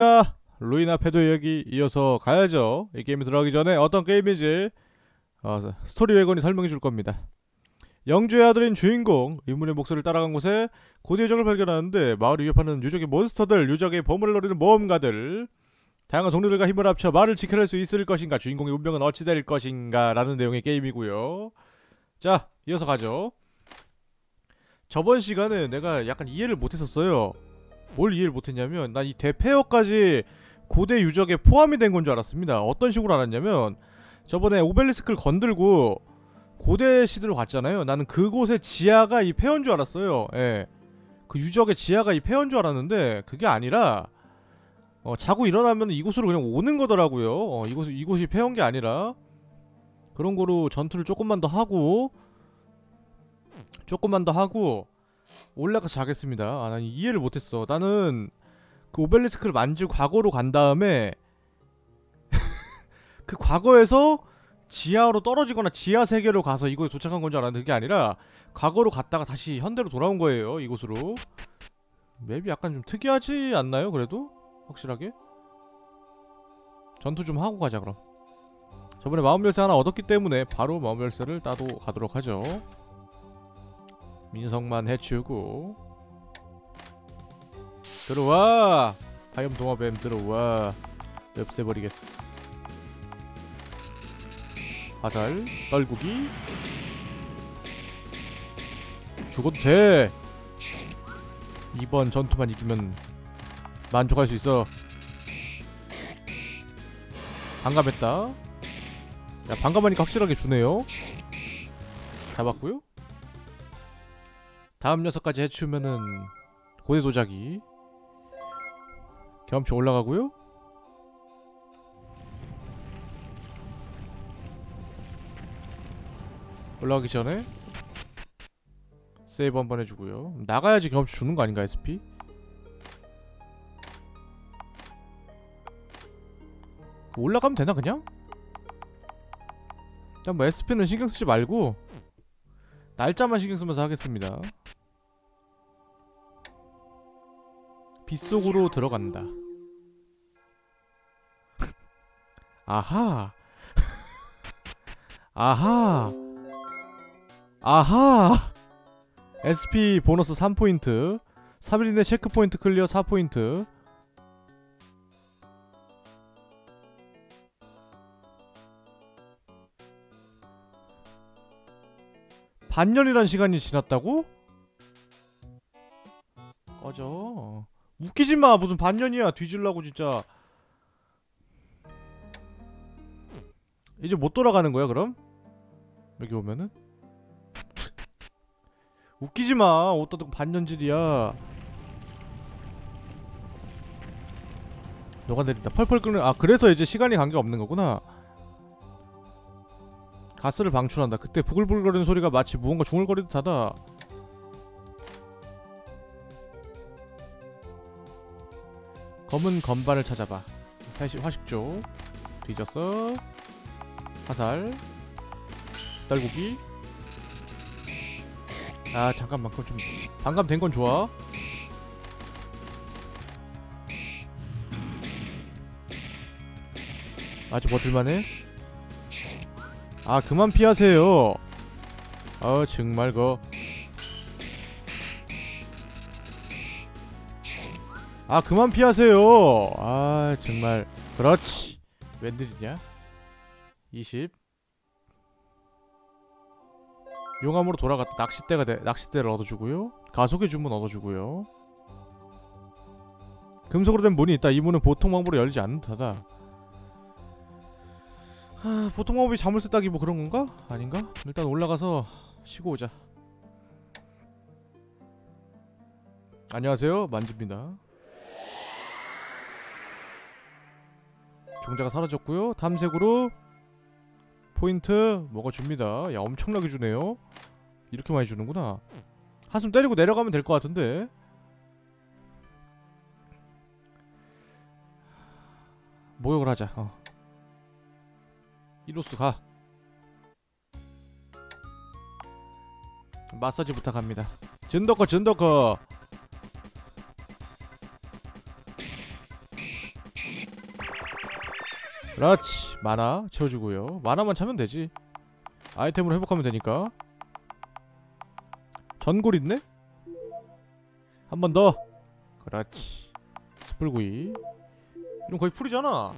자, 루이나 폐도 여기 이어서 가야죠. 이 게임에 들어가기 전에 어떤 게임인지 어, 스토리 왜건이 설명해 줄 겁니다. 영주의 아들인 주인공 의문의 목소리를 따라간 곳에 고대 유적을 발견하는데 마을을 위협하는 유적의 몬스터들, 유적의 보물을 노리는 모험가들 다양한 동료들과 힘을 합쳐 마을을 지켜낼 수 있을 것인가 주인공의 운명은 어찌 될 것인가 라는 내용의 게임이고요. 자, 이어서 가죠. 저번 시간에 내가 약간 이해를 못했었어요. 뭘 이해를 못했냐면 난 이 대폐어까지 고대 유적에 포함이 된 건 줄 알았습니다. 어떤 식으로 알았냐면 저번에 오벨리스크를 건들고 고대 시대로 갔잖아요. 나는 그곳의 지하가 이 폐허인 줄 알았어요. 예. 그 유적의 지하가 이 폐허인 줄 알았는데 그게 아니라 어, 자고 일어나면 이곳으로 그냥 오는 거더라고요. 어, 이곳 이곳이 폐허인 게 아니라 그런 거로 전투를 조금만 더 하고 조금만 더 하고 올라가서 자겠습니다. 아, 난 이해를 못했어. 나는 그 오벨리스크를 만지고 과거로 간 다음에 그 과거에서 지하로 떨어지거나 지하 세계로 가서 이곳에 도착한 건 줄 알았는데 그게 아니라 과거로 갔다가 다시 현대로 돌아온 거예요. 이곳으로. 맵이 약간 좀 특이하지 않나요? 그래도 확실하게 전투 좀 하고 가자 그럼. 저번에 마법 열쇠 하나 얻었기 때문에 바로 마법 열쇠를 따도 가도록 하죠. 민성만 해치우고 들어와. 화염 동화뱀 들어와. 없애버리겠어. 화살 떨구기. 죽어도 돼. 이번 전투만 이기면 만족할 수 있어. 반감했다. 야 반감하니까 확실하게 주네요. 잡았고요 다음 녀석까지 해치우면은 고대 도자기 경험치 올라가고요. 올라가기 전에 세이브 한번 해주고요. 나가야지 경험치 주는 거 아닌가 SP? 올라가면 되나 그냥? 일단 뭐 SP는 신경 쓰지 말고 날짜만 신경 쓰면서 하겠습니다. 빗속으로 들어간다. 아하. 아하. 아하. SP 보너스 3포인트. 3일 이내 checkpoint clear 4포인트. 반년이란 시간이 지났다고? 꺼져. 웃기지 마. 무슨 반년이야. 뒤질라고 진짜. 이제 못 돌아가는 거야, 그럼? 여기 오면은? 웃기지 마. 어떤 반년질이야. 녹아내린다. 펄펄 끓는 아, 그래서 이제 시간이 관계 없는 거구나. 가스를 방출한다. 그때 부글부글거리는 소리가 마치 무언가 중얼거리듯 하다. 검은 건반을 찾아봐. 다시 화식조. 뒤졌어. 화살. 딸고기. 아 잠깐만 그거 좀 반감 된 건 좋아. 아직 버틸만해. 아 그만 피하세요. 아 정말 거. 아 그만 피하세요. 아 정말. 그렇지. 웬일이냐? 20 용암으로 돌아갔다. 낚싯대가 돼, 낚싯대를 얻어주고요. 가속의 주문 얻어주고요. 금속으로 된 문이 있다. 이 문은 보통 방법으로 열리지 않는 듯하다. 아, 보통 방법이 자물쇠 따기 뭐 그런 건가? 아닌가? 일단 올라가서 쉬고 오자. 안녕하세요. 만집니다 종자가 사라졌고요. 탐색으로 포인트 먹어줍니다. 야 엄청나게 주네요. 이렇게 많이 주는구나. 한숨 때리고 내려가면 될 것 같은데. 모욕을 하자. 어. 이로스 가. 마사지 부탁합니다. 진더커 진더커 그렇지. 만화 채워주고요. 만화만 차면 되지. 아이템으로 회복하면 되니까. 전골 있네? 한 번 더. 그렇지. 숯불구이. 이건 거의 풀이잖아.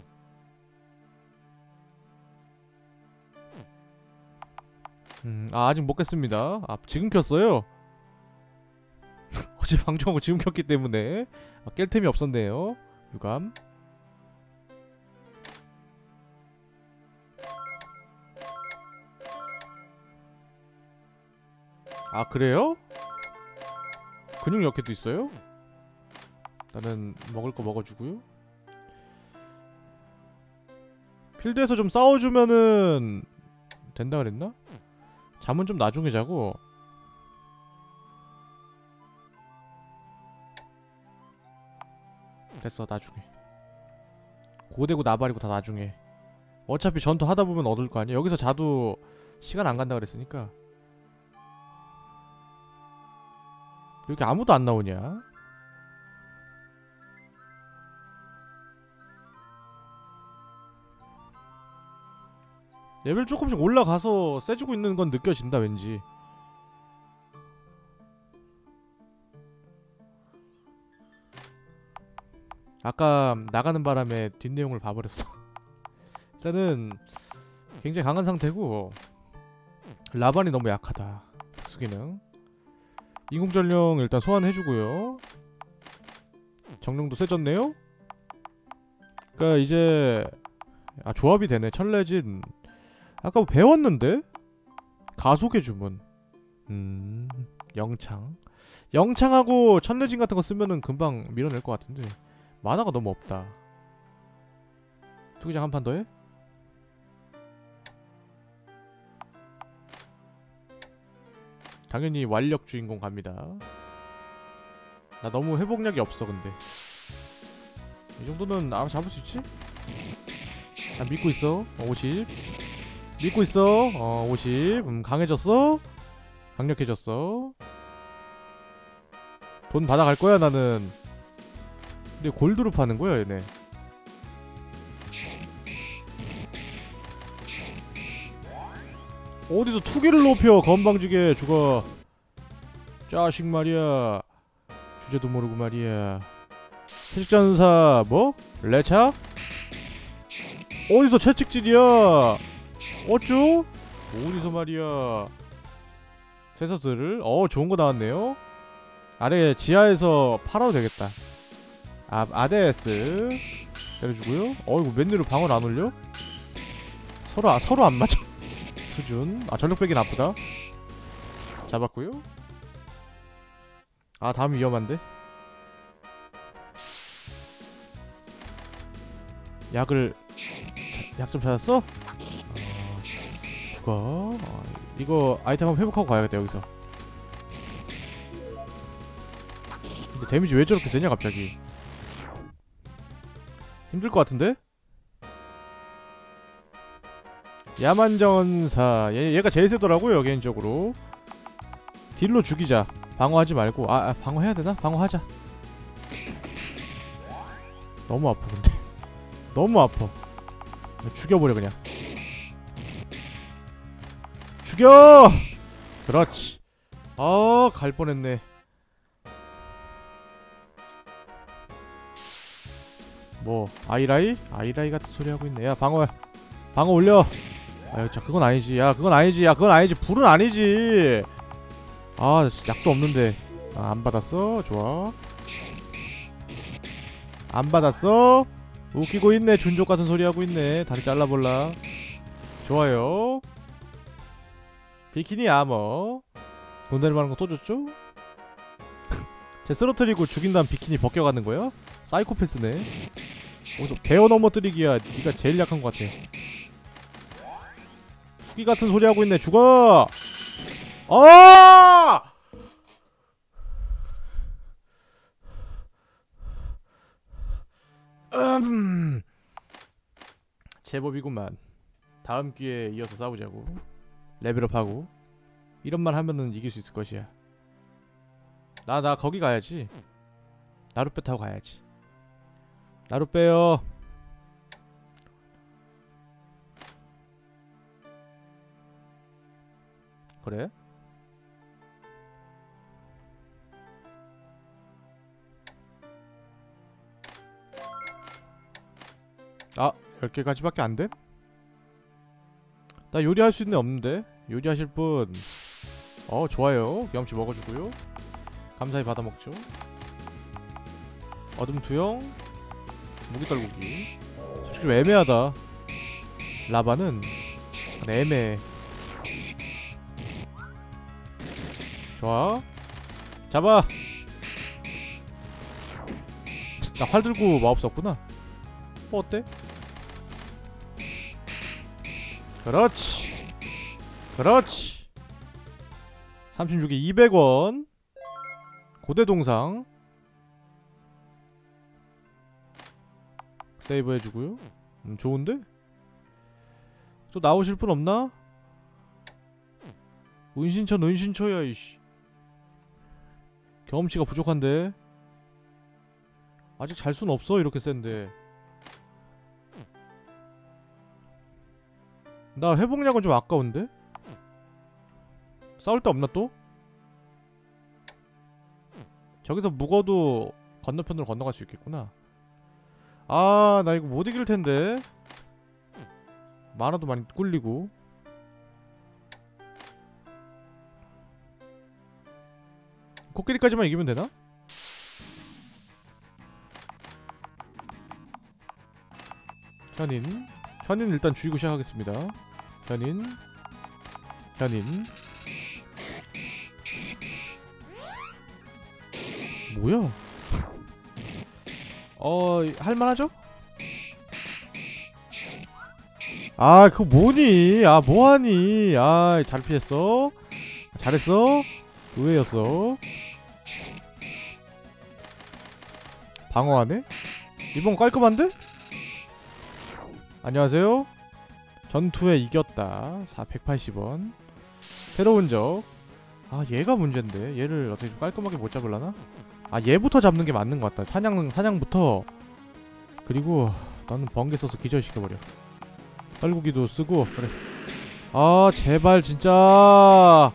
음, 아, 아직 못 깼습니다. 아 지금 켰어요? 어제 방송하고 지금 켰기 때문에. 아, 깰 템이 없었네요. 유감 아 그래요? 근육 역해도 있어요? 나는 먹을 거 먹어주고요 필드에서 좀 싸워주면은 된다 그랬나? 잠은 좀 나중에 자고 됐어 나중에 고대고 나발이고 다 나중에 어차피 전투 하다 보면 얻을 거 아니야 여기서 자도 시간 안 간다 그랬으니까 여기 아무도 안 나오냐? 레벨 조금씩 올라가서 세지고 있는 건 느껴진다 왠지. 아까 나가는 바람에 뒷내용을 봐버렸어. 일단은 굉장히 강한 상태고 라반이 너무 약하다 특수기능 인공전령 일단 소환해주고요. 정령도 세졌네요. 그니까 이제 아 조합이 되네. 천레진. 아까 뭐 배웠는데? 가속의 주문. 음 영창. 영창하고 천레진 같은 거 쓰면은 금방 밀어낼 것 같은데. 만화가 너무 없다. 투기장 한 판 더 해? 당연히 완력 주인공 갑니다. 나 너무 회복력이 없어 근데. 이 정도는 알아서 잡을 수 있지? 나 믿고 있어. 어, 50 믿고 있어. 어 50. 음 강해졌어? 강력해졌어? 돈 받아갈 거야 나는. 근데 골드로 파는 거야 얘네 어디서 투기를 높여 건방지게 죽어. 짜식 말이야. 주제도 모르고 말이야. 채찍전사 뭐? 레차? 어디서 채찍질이야? 어쭈? 어디서 말이야? 테서스를 어 좋은거 나왔네요. 아래 지하에서 팔아도 되겠다. 아 아데스. 때려주고요. 어이구 웬일로 방어를 안 올려? 서로 아, 서로 안 맞아 수준. 아 전력 빼기 나쁘다. 잡았고요. 아 다음 위험한데? 약을 약 좀 찾았어? 어, 죽어 어, 이거 아이템 한번 회복하고 가야겠다 여기서. 근데 데미지 왜 저렇게 세냐 갑자기? 힘들 것 같은데? 야만전사 얘, 얘가 제일 세더라고요 개인적으로. 딜로 죽이자. 방어하지 말고. 아, 아 방어해야 되나? 방어하자. 너무 아파 근데. 너무 아파. 죽여버려 그냥. 죽여! 그렇지. 아 갈 뻔했네. 뭐 아이라이? 아이라이 같은 소리 하고 있네. 야 방어야 방어 올려 아유 자 그건 아니지. 야 그건 아니지. 야 그건 아니지. 불은 아니지. 아 약도 없는데. 아, 안 받았어? 좋아. 안 받았어? 웃기고 있네. 준족 같은 소리 하고 있네. 다리 잘라볼라. 좋아요. 비키니 아머 돈 내는 만한 거 또 줬죠? 쟤 쓰러뜨리고 죽인 다음 비키니 벗겨가는 거야? 사이코패스네. 어디서 베어 넘어뜨리기야. 니가 제일 약한 것 같아 후기 같은 소리 하고 있네. 죽어! 아 음. 제법이구만. 다음 기회에 이어서 싸우자고. 레벨업하고. 이런 말 하면은 이길 수 있을 것이야. 나 나 거기 가야지. 나룻배 타고 가야지. 나룻배요 그래? 아 10개까지밖에 안 돼? 나 요리할 수 있는 애 없는데? 요리하실 분. 어 좋아요. 경험치 먹어주고요. 감사히 받아먹죠. 어둠 투영 무기 떨구기. 솔직히 좀 애매하다. 라바는 애매해 좋아. 잡아. 나 활 들고 마법 썼구나. 뭐 어때? 그렇지. 그렇지. 36에 200원. 고대 동상. 세이브 해주고요. 음 좋은데? 또 나오실 분 없나? 은신처 은신처야 이씨 경험치가 부족한데? 아직 잘 순 없어 이렇게 센데. 나 회복약은 좀 아까운데? 싸울 데 없나 또? 저기서 묵어도 건너편으로 건너갈 수 있겠구나. 아 나 이거 못 이길 텐데. 만화도 많이 꿀리고 코끼리까지만 이기면 되나? 현인. 현인 일단 죽이고 시작하겠습니다. 현인. 현인. 뭐야? 어 할만하죠? 아 그거 뭐니? 아 뭐하니? 아 잘 피했어? 잘했어? 의외였어 방어하네? 이번 깔끔한데? 안녕하세요. 전투에 이겼다. 480원. 새로운 적아 얘가 문제인데. 얘를 어떻게 좀 깔끔하게 못 잡을라나? 아 얘부터 잡는 게 맞는 것 같다. 사냥, 사냥부터. 그리고 나는 번개 써서 기절시켜버려. 떨구기도 쓰고 그래. 아 제발 진짜.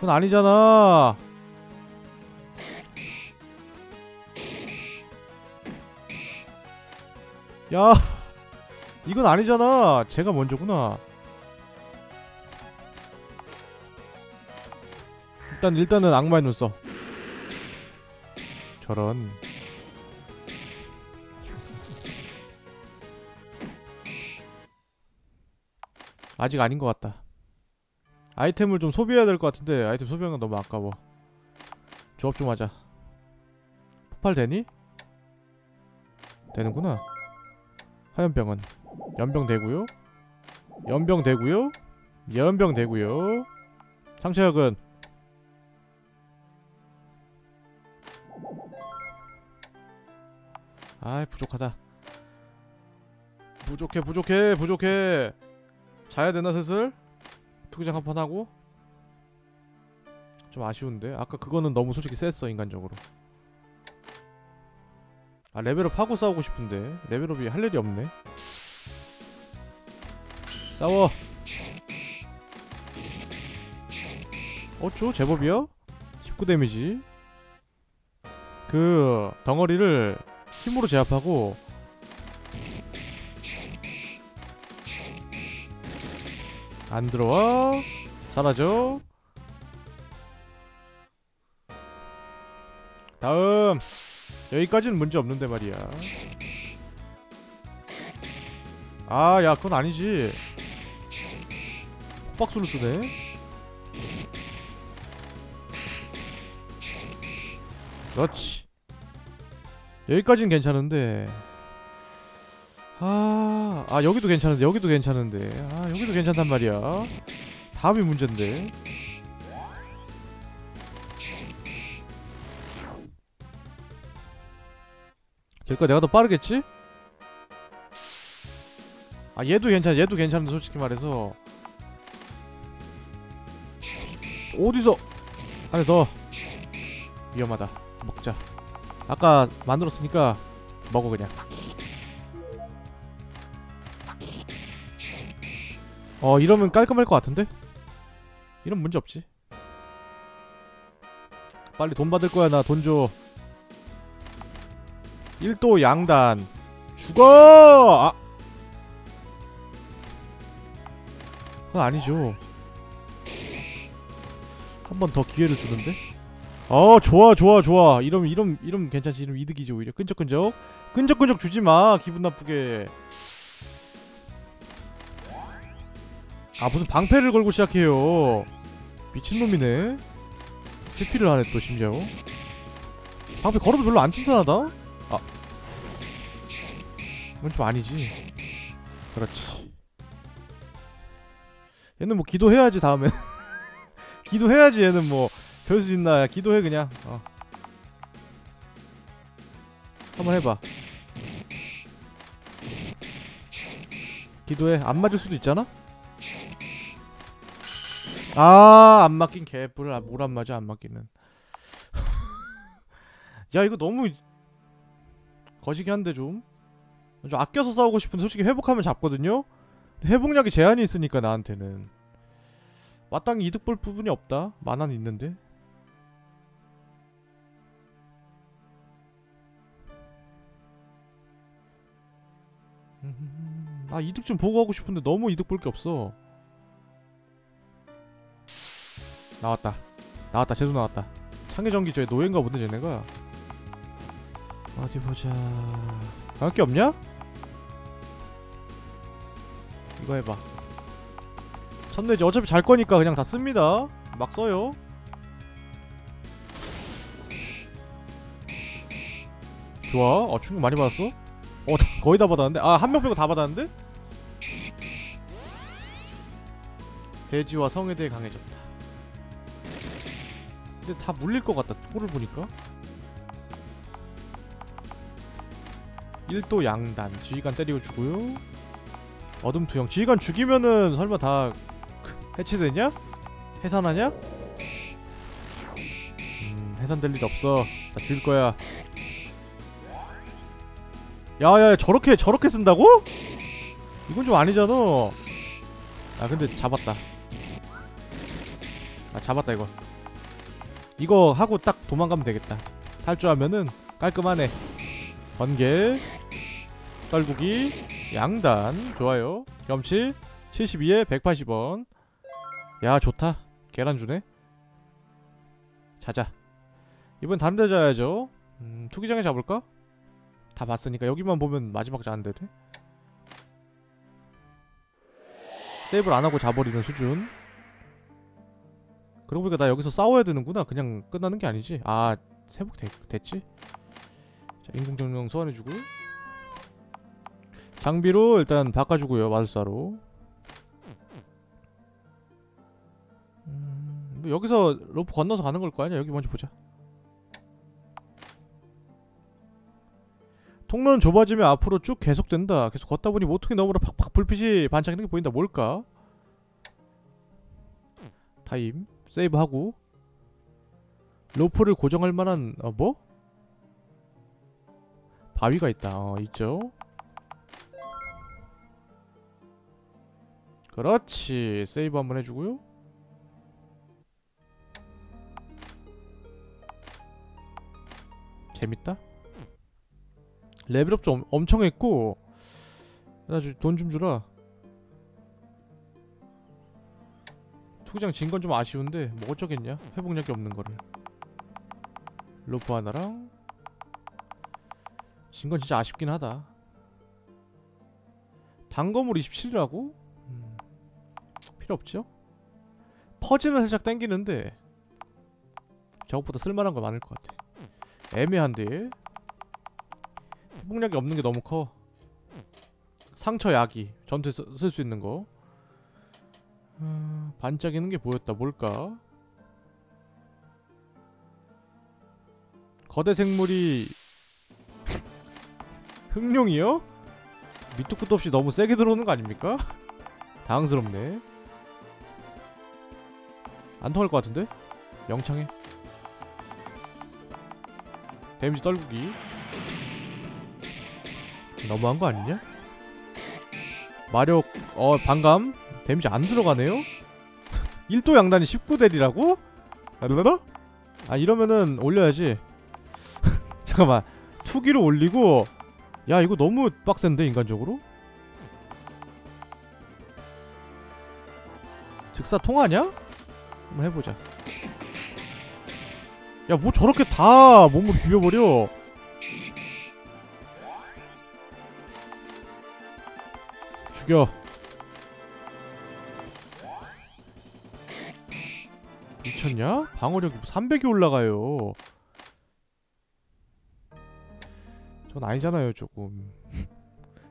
그건 아니잖아 야 이건 아니잖아. 제가 먼저구나. 일단 일단은 악마의 눈 써. 저런. 아직 아닌 것 같다. 아이템을 좀 소비해야 될 것 같은데 아이템 소비하는 건 너무 아까워. 조합 좀 하자. 폭발 되니? 되는구나 화염병은 연병 되고요. 연병 되고요. 연병 되고요. 상처약은 아이 부족하다. 부족해 부족해 부족해. 자야 되나 슬슬? 투기장 한 판 하고? 좀 아쉬운데? 아까 그거는 너무 솔직히 셌어 인간적으로 아 level up 하고 싸우고 싶은데. level up이 할 일이 없네. 싸워. 어쭈 제법이야? 19 데미지. 그 덩어리를 힘으로 제압하고. 안 들어와. 사라져. 다음 여기까지는 문제 없는데 말이야. 아 야 그건 아니지. 호박수를 쓰네. 그렇지. 여기까지는 괜찮은데. 아, 아 여기도 괜찮은데 여기도 괜찮은데. 아 여기도 괜찮단 말이야. 다음이 문제인데 될까? 내가 더 빠르겠지? 아 얘도 괜찮아 얘도 괜찮은데 솔직히 말해서. 어디서? 안에 더. 위험하다. 먹자. 아까 만들었으니까 먹어 그냥. 어 이러면 깔끔할 것 같은데? 이런 문제 없지. 빨리 돈 받을 거야 나 돈 줘 1도 양단. 죽어! 아! 그건 아니죠. 한 번 더 기회를 주는데? 어 좋아 좋아 좋아. 이러면 이러면 이러면 괜찮지. 이러면 이득이지 오히려. 끈적끈적. 끈적끈적 주지마. 기분 나쁘게. 아 무슨 방패를 걸고 시작해요. 미친놈이네. 회피를 하네 또 심지어. 방패 걸어도 별로 안 튼튼하다? 아 이건 좀 아니지. 그렇지. 얘는 뭐 기도해야지 다음에 기도해야지 얘는 뭐. 별 수 있나. 야 기도해 그냥. 어. 한번 해봐. 기도해. 안 맞을 수도 있잖아? 아, 안 맞긴 개뿔. 아, 뭘안 맞아, 안 맞기는. 야, 이거 너무 거시기 한데 좀. 좀 아껴서 싸우고 싶은데 솔직히 회복하면 잡거든요. 회복력이 제한이 있으니까 나한테는 마땅히 이득 볼 부분이 없다. 만화는 있는데. 음, 아 이득 좀 보고 하고 싶은데 너무 이득 볼 게 없어. 나왔다 나왔다 제도 나왔다 창의전기 저의 노예인가 보네 쟤네가 어디 보자 나올 게 없냐? 이거 해봐 첫내지 어차피 잘 거니까 그냥 다 씁니다 막 써요 좋아 어 충격 많이 받았어? 어 다- 거의 다 받았는데? 아 한 명 빼고 다 받았는데? 돼지와 성에 대해 강해졌다 근데 다 물릴 것 같다 꼴을 보니까 1도 양단. 지휘관 때리고 주고요. 어둠 투영. 지휘관 죽이면은 설마 다 해체되냐? 해산하냐? 음 해산될 일 없어. 다 죽일 거야 야야 저렇게 저렇게 쓴다고? 이건 좀 아니잖아. 아 근데 잡았다. 아 잡았다 이거. 이거 하고 딱 도망가면 되겠다. 탈주하면은 깔끔하네. 번개 떨구기 양단. 좋아요. 경험치 72에 180원. 야 좋다. 계란 주네. 자자. 이번 다른 데 자야죠. 음, 투기장에 잡을까? 다 봤으니까 여기만 보면 마지막 자는데. 돼? 세이브를 안하고 자버리는 수준. 그러고 보니까 나 여기서 싸워야 되는구나. 그냥 끝나는 게 아니지? 아 회복 됐, 됐지? 자 인공정령 소환해주고 장비로 일단 바꿔주고요 마술사로. 음, 뭐 여기서 로프 건너서 가는 걸 거 아니야? 여기 먼저 보자. 통로는 좁아지면 앞으로 쭉 계속된다. 계속 걷다 보니 모퉁이 너머로 팍팍 불빛이 반짝이는 게 보인다. 뭘까? 타임. 세이브하고. 로프를 고정할 만한 어 뭐? 바위가 있다. 어 있죠. 그렇지. 세이브 한번 해주고요. 재밌다. 레벨업 좀 엄청 했고 나 돈 좀 주라. 투기장 진 건 좀 아쉬운데 뭐 어쩌겠냐 회복력이 없는 거를 로프 하나랑 진 건 진짜 아쉽긴 하다 단검물 27이라고? 음, 필요 없죠? 퍼지는 살짝 땡기는데 저것보다 쓸만한 거 많을 것 같아 애매한데 회복력이 없는 게 너무 커 상처 야기 전투에 쓸 수 있는 거 음, 반짝이는 게 보였다. 뭘까? 거대 생물이 흑룡이요? 밑도 끝도 없이 너무 세게 들어오는 거 아닙니까? 당황스럽네. 안 통할 것 같은데? 영창해. 데미지 떨구기. 너무한 거 아니냐? 마력 어 반감 데미지 안 들어가네요? 1도 양단이 19델이라고? 라라라? 아 이러면은 올려야지 잠깐만 투기로 올리고 야 이거 너무 빡센데 인간적으로? 즉사 통하냐? 한번 해보자. 야 뭐 저렇게 다 몸으로 비벼버려? 죽여. 미쳤냐? 방어력이 300이 올라가요. 전 아니잖아요 조금.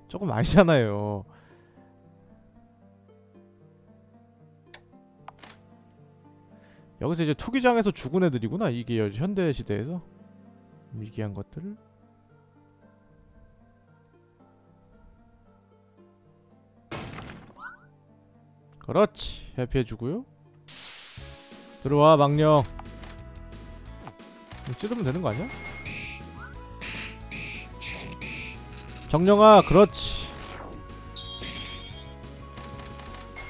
조금 아니잖아요 여기서 이제 투기장에서 죽은 애들이구나 이게 여- 현대 시대에서. 미기한 것들 그렇지 회피해주고요. 들어와 망령. 찌르면 되는 거 아니야? 정령아 그렇지.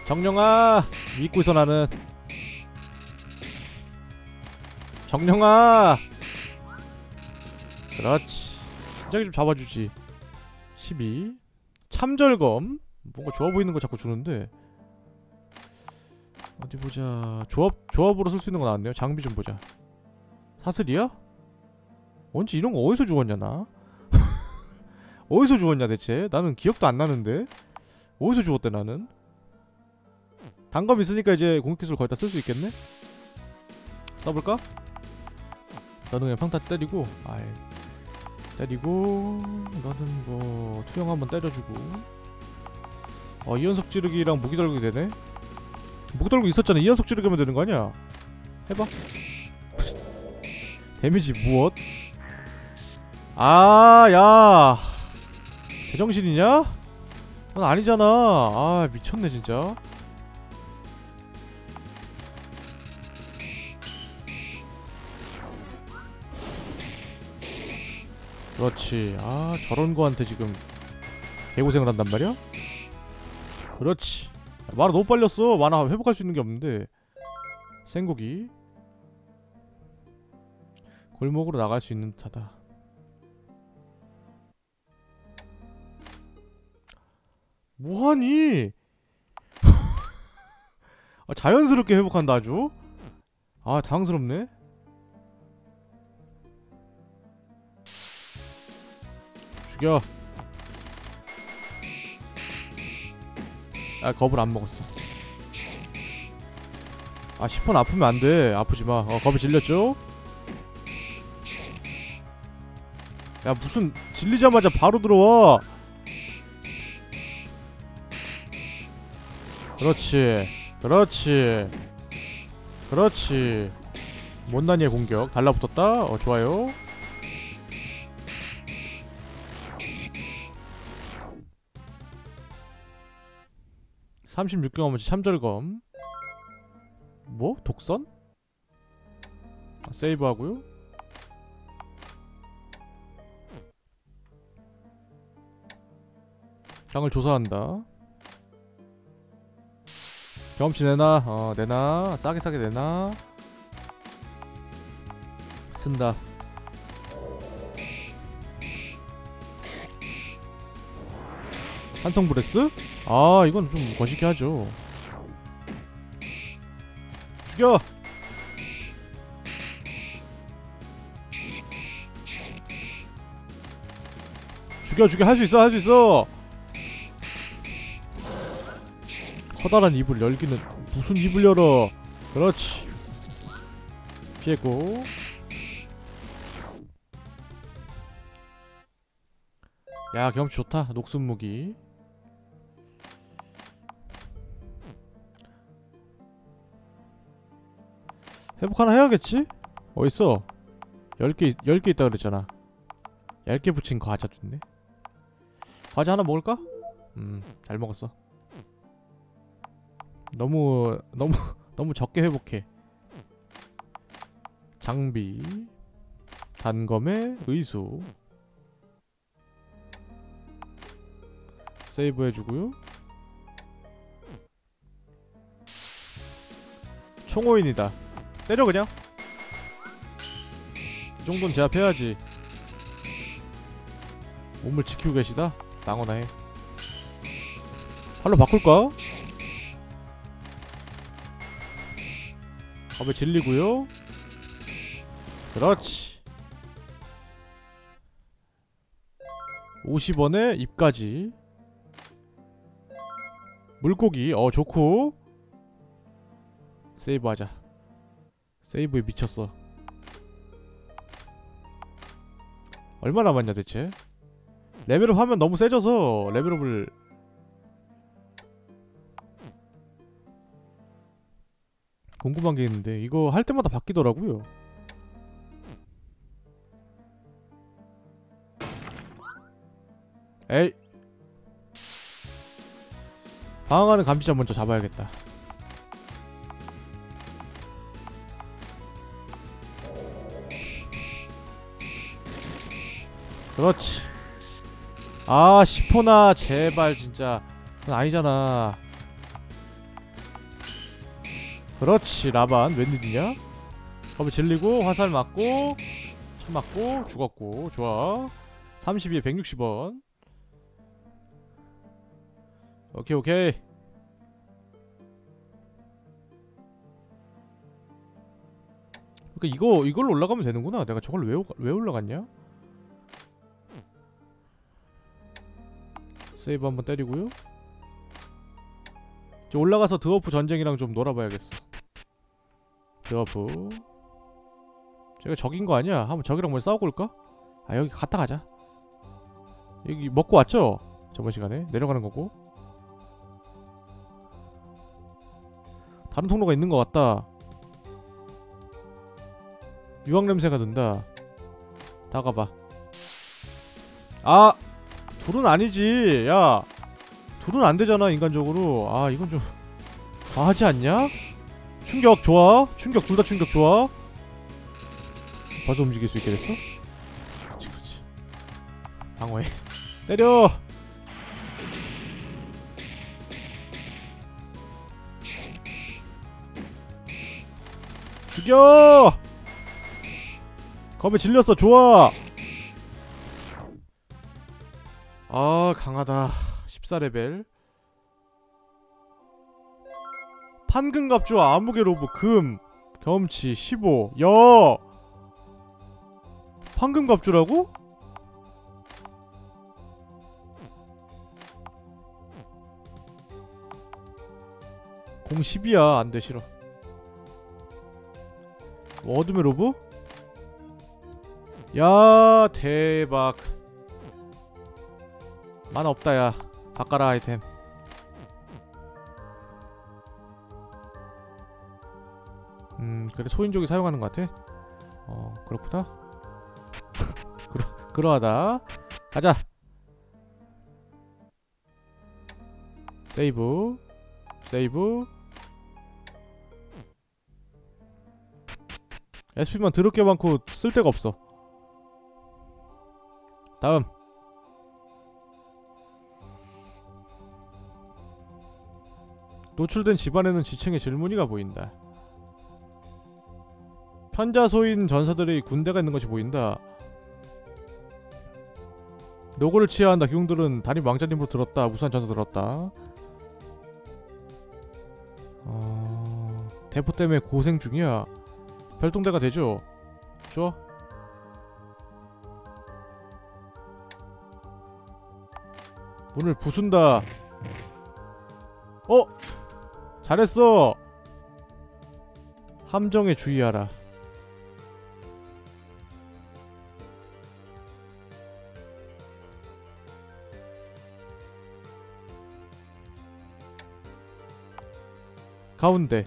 정령아 믿고 있어 나는 정령아! 그렇지. 진작에 좀 잡아주지. 12 참절검. 뭔가 좋아 보이는 거 자꾸 주는데. 어디 보자. 조합 조합으로 쓸 수 있는 거 나왔네요. 장비 좀 보자. 사슬이야? 언제 이런 거 어디서 주웠냐 나? 어디서 주웠냐 대체? 나는 기억도 안 나는데. 어디서 주웠대 나는? 단검 있으니까 이제 공격기술 거의 다 쓸 수 있겠네? 써볼까? 너는 그냥 평타 때리고 아이 때리고 너는 뭐 투영 한번 때려주고. 어 이연속 찌르기랑 무기 달기 되네? 무기 달기 있었잖아. 이연속 찌르기면 되는 거 아니야? 해봐. 데미지 무엇? 아 야. 제정신이냐? 넌 아니잖아. 아 미쳤네 진짜 그렇지. 아 저런 거한테 지금 개고생을 한단 말이야? 그렇지. 만화 너무 빨렸어. 만화 회복할 수 있는 게 없는데. 생고기. 골목으로 나갈 수 있는 듯하다. 뭐하니? 아, 자연스럽게 회복한다 아주? 아 당황스럽네 죽여. 아 겁을 안 먹었어. 아 10분 아프면 안돼. 아프지마. 어 겁이 질렸죠? 야 무슨 질리자마자 바로 들어와. 그렇지. 그렇지. 그렇지. 못난이의 공격. 달라붙었다? 어 좋아요 36경험치 참절검. 뭐? 독선? 아, 세이브하고요. 장을 조사한다. 경험치 내놔 어 내놔. 싸게 싸게 내놔. 쓴다. 산성 breath? 아 이건 좀 거시기 하죠. 죽여! 죽여 죽여. 할 수 있어 할 수 있어! 커다란 입을 열기는 무슨 입을 열어? 그렇지. 피했고. 야 경험치 좋다. 녹슨 무기 회복 하나 해야겠지? 어딨어? 10개, 10개 있다 그랬잖아. 얇게 붙인 과자도 있네. 과자 하나 먹을까? 음, 잘 먹었어. 너무, 너무, 너무 적게 회복해. 장비 단검의 의수. 세이브 해주고요. 총호인이다 때려 그냥. 이 정도는 제압해야지. 몸을 지키고 계시다? 낭어나 해. 팔로 바꿀까? 겁에 질리고요. 그렇지. 50원에 입까지. 물고기 어 좋고. 세이브하자 세이브에 미쳤어. 얼마 남았냐 대체? 레벨업 하면 너무 세져서 레벨업을 궁금한 게 있는데 이거 할 때마다 바뀌더라고요. 에이. 방황하는 감시자 먼저 잡아야겠다 그렇지. 아 10호나 제발 진짜. 그건 아니잖아. 그렇지 라반. 웬일이냐? 겁을 질리고 화살 맞고 참 맞고 죽었고. 좋아. 32에 160원. 오케이 오케이. 그러니까 이거 이걸로 올라가면 되는구나. 내가 저걸 왜, 오- 왜 올라갔냐 세이브 한번 때리고요. 이제 올라가서 드워프 전쟁이랑 좀 놀아봐야겠어. 드워프. 제가 적인 거 아니야? 한번 적이랑 먼저 싸우고 올까? 아 여기 갔다 가자. 여기 먹고 왔죠? 저번 시간에. 내려가는 거고. 다른 통로가 있는 것 같다. 유황 냄새가 든다. 다가봐. 아 둘은 아니지. 야 둘은 안 되잖아 인간적으로. 아 이건 좀 과하지 않냐? 충격 좋아? 충격 둘 다 충격 좋아? 벌써 움직일 수 있게 됐어? 그렇지 그렇지 방어해. 때려! 죽여! 겁에 질렸어 좋아 아 강하다 14레벨 판금갑주 아무개 로브 금 경험치 15 야! 판금갑주라고? 공 10이야 안돼 싫어 어둠의 로브? 야 대박 만 없다 야. 바꿔라 아이템. 음 그래 소인족이 사용하는 것 같아? 어 그렇구나. 그러, 그러하다. 가자. 세이브. 세이브. SP만 더럽게 많고 쓸데가 없어. 다음 노출된 집안에는 지층의 질문이가 보인다. 편자소인 전사들의 군대가 있는 것이 보인다. 노고를 취해야 한다. 기웅들은 단임 왕자님으로 들었다. 우수한 전사 들었다. 어... 대포 때문에 고생 중이야. 별동대가 되죠. 좋아. 문을 부순다. 어? 잘했어. 함정에 주의하라. 가운데.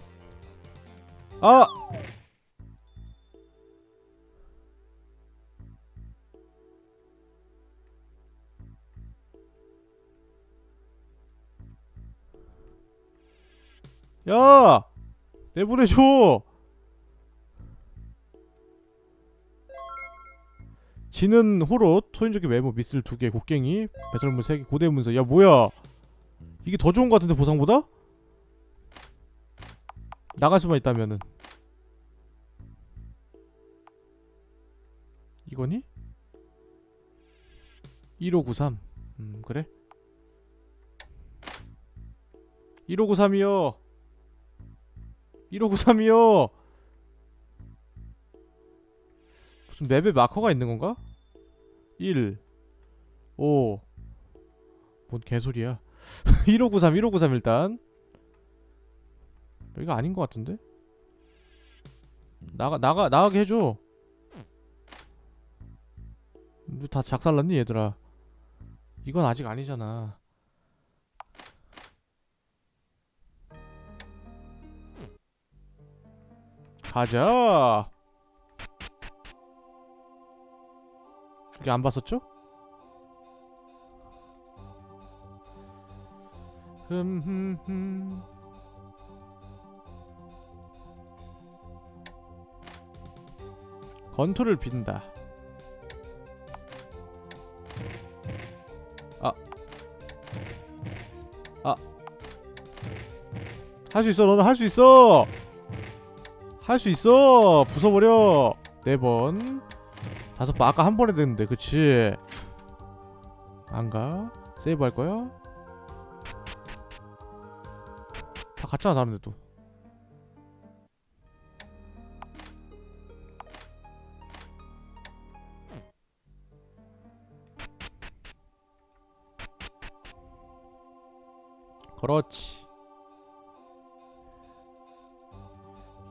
아! 야! 내보내줘! 지는 호롯, 토인적인 외모, 미슬 2개, 곡괭이, 배설물 3개, 고대 문서. 야, 뭐야? 이게 더 좋은 것 같은데, 보상보다? 나갈 수만 있다면은 이거니? 1593 음 그래 1593이요 1593이요? 무슨 맵에 마커가 있는 건가? 1 5 뭔 개소리야. 1593 1593 일단. 여기가 아닌 것 같은데? 나가 나가 나가게 해줘. 너 다 작살났니 얘들아? 이건 아직 아니잖아 가자 여기 안 봤었죠? 흠흠흠 건투를 빈다 아. 아. 할 수 있어. 너는 할 수 있어. 할 수 있어. 부숴버려. 네 번. 다섯 번. 아까 한 번에 됐는데. 그치? 안 가. 세이브 할 거야? 다 갔잖아, 다른 데도. 그렇지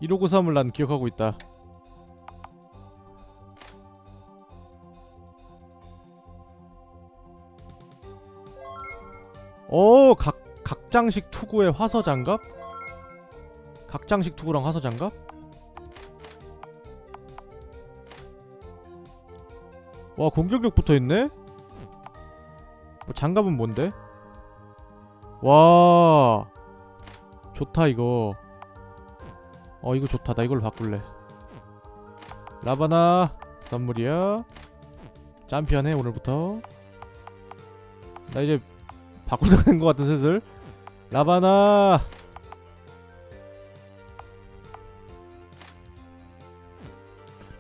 1593을 난 기억하고 있다 오 각, 각장식 투구의 화서장갑? 각장식 투구랑 화서장갑? 와 공격력 붙어있네? 뭐 장갑은 뭔데? 와 좋다 이거 어 이거 좋다. 나 이걸로 바꿀래. 라바나 선물이야. 짬피하네 오늘부터. 나 이제 바꾸다 된것 같은 슬슬. 라바나!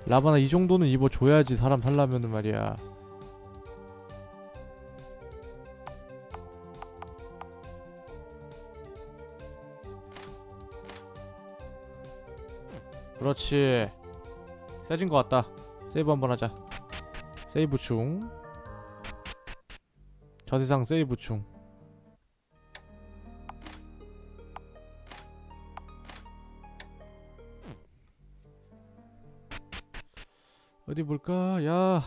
라바나 이 정도는 입어줘야지 사람 살라면은 말이야 그렇지. 세진 것 같다. 세이브 한번 하자. 세이브 중. 저세상 세이브 중. 어디 볼까? 야.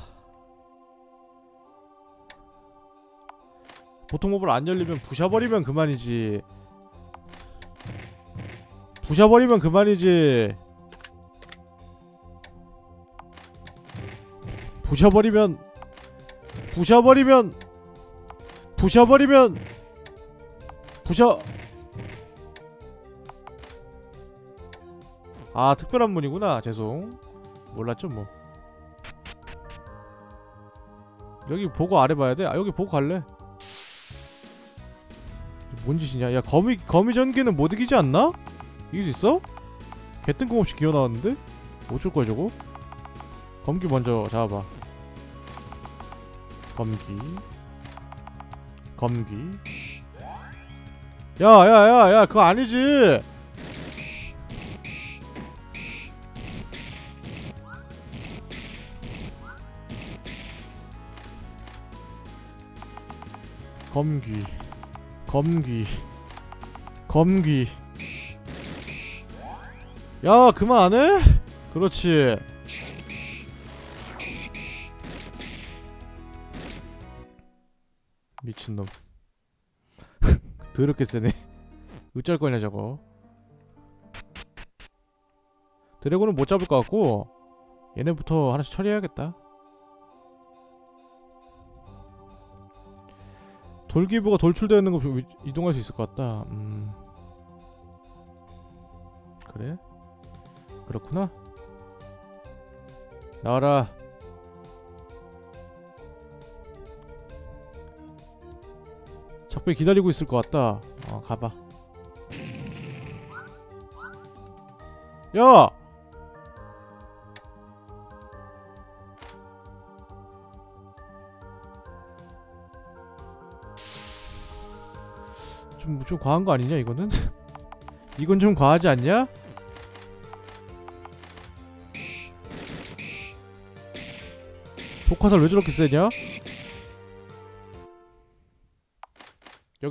보통 몹을 안 열리면 부셔버리면 그만이지. 부셔버리면 그만이지 부셔버리면 부셔버리면 부셔버리면 부셔 아 특별한 문이구나 죄송 몰랐죠 뭐 여기 보고 아래 봐야 돼? 아 여기 보고 갈래 뭔 짓이냐 야 거미 거미 전기는 못 이기지 않나? 이길 수 있어? 개 뜬금없이 기어 나왔는데? 어쩔 거야 저거? 검기 먼저 잡아봐 검기. 검기. 야야야야 그거 아니지? 검기. 검기. 검기. 야 그만 안해? 그렇지 미친 놈. 더럽게 세네. 어쩔 거냐 저거. 드래곤은 못 잡을 것 같고 얘네부터 하나씩 처리해야겠다. 돌기부가 돌출되어 있는 거 위- 이동할 수 있을 것 같다. 음. 그래? 그렇구나. 나와라 적배 기다리고 있을 것 같다 어 가봐 야! 좀, 좀 과한 거 아니냐, 이거는? 이건 좀 과하지 않냐? 독화살 왜 저렇게 세냐?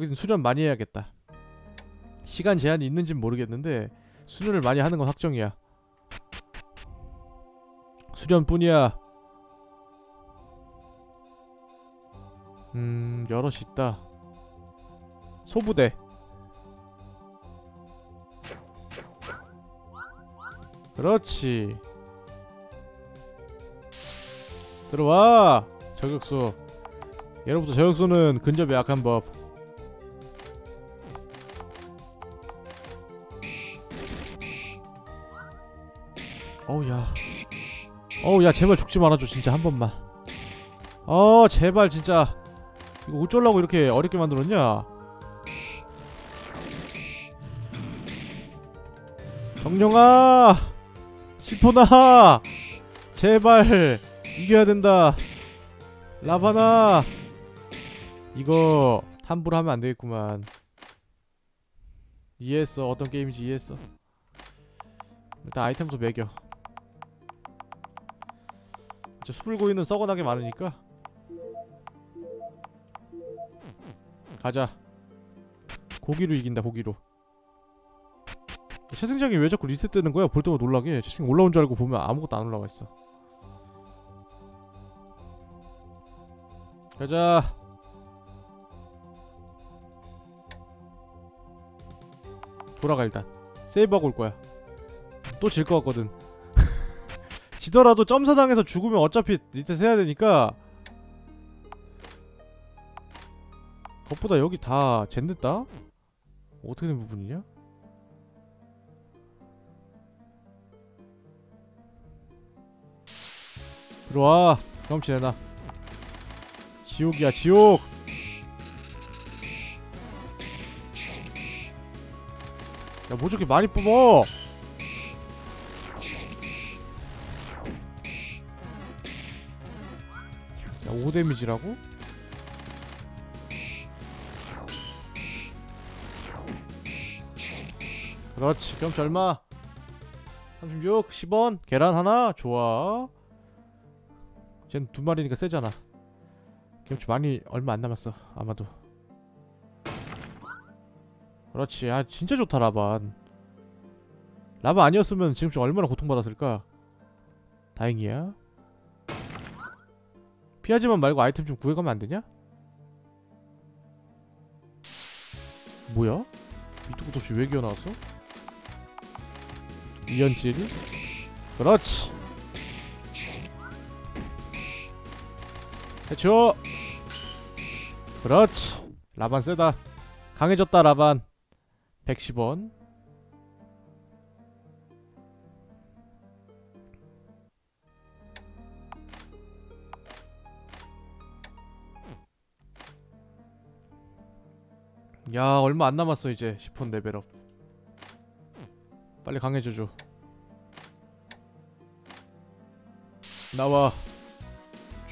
여기는 수련 많이 해야겠다. 시간 제한이 있는진 모르겠는데 수련을 많이 하는 건 확정이야. 수련뿐이야. 음, 여럿이 있다. 소부대. 그렇지. 들어와. 저격수. 예로부터 저격수는 근접에 약한 법. 야 제발 죽지 말아줘 진짜. 한 번만. 어 제발 진짜. 이거 어쩌려고 이렇게 어렵게 만들었냐? 정령아! 시포나! 제발 이겨야 된다. 라바나! 이거 함부로 하면 안 되겠구만. 이해했어. 어떤 게임인지 이해했어. 일단 아이템부터 매겨 저 술고이는 썩어나게 많으니까. 가자. 고기로 이긴다 고기로. 채승장이 왜 자꾸 리셋되는 거야? 볼 때마다 놀라게. 채승 올라온 줄 알고 보면 아무것도 안 올라와 있어. 가자. 돌아가 일단. 세이브하고 올 거야. 또 질 것 같거든 지더라도 점사당해서 죽으면 어차피 리셋 해야 되니까 그것보다 여기 다 젠됐다? 어떻게 된 부분이냐? 들어와 경험치 내놔 지옥이야 지옥 야뭐 저렇게 많이 뿜어 5 데미지라고? 그렇지 경험치 얼마? 36 10원 계란 하나 좋아. 쟨 두 마리니까 세잖아. 경험치 많이 얼마 안 남았어 아마도. 그렇지 아 진짜 좋다 라반. 라반 아니었으면 지금쯤 얼마나 고통받았을까? 다행이야 피하지만 말고 아이템 좀 구해가면 안되냐? 뭐야? 밑도 끝도 없이 왜 기어나왔어? 이연질 그렇지. 해쳐 그렇지. 라반 세다. 강해졌다 라반. 110원 야 얼마 안 남았어 이제. 10원 레벨업. 빨리 강해져줘. 나와.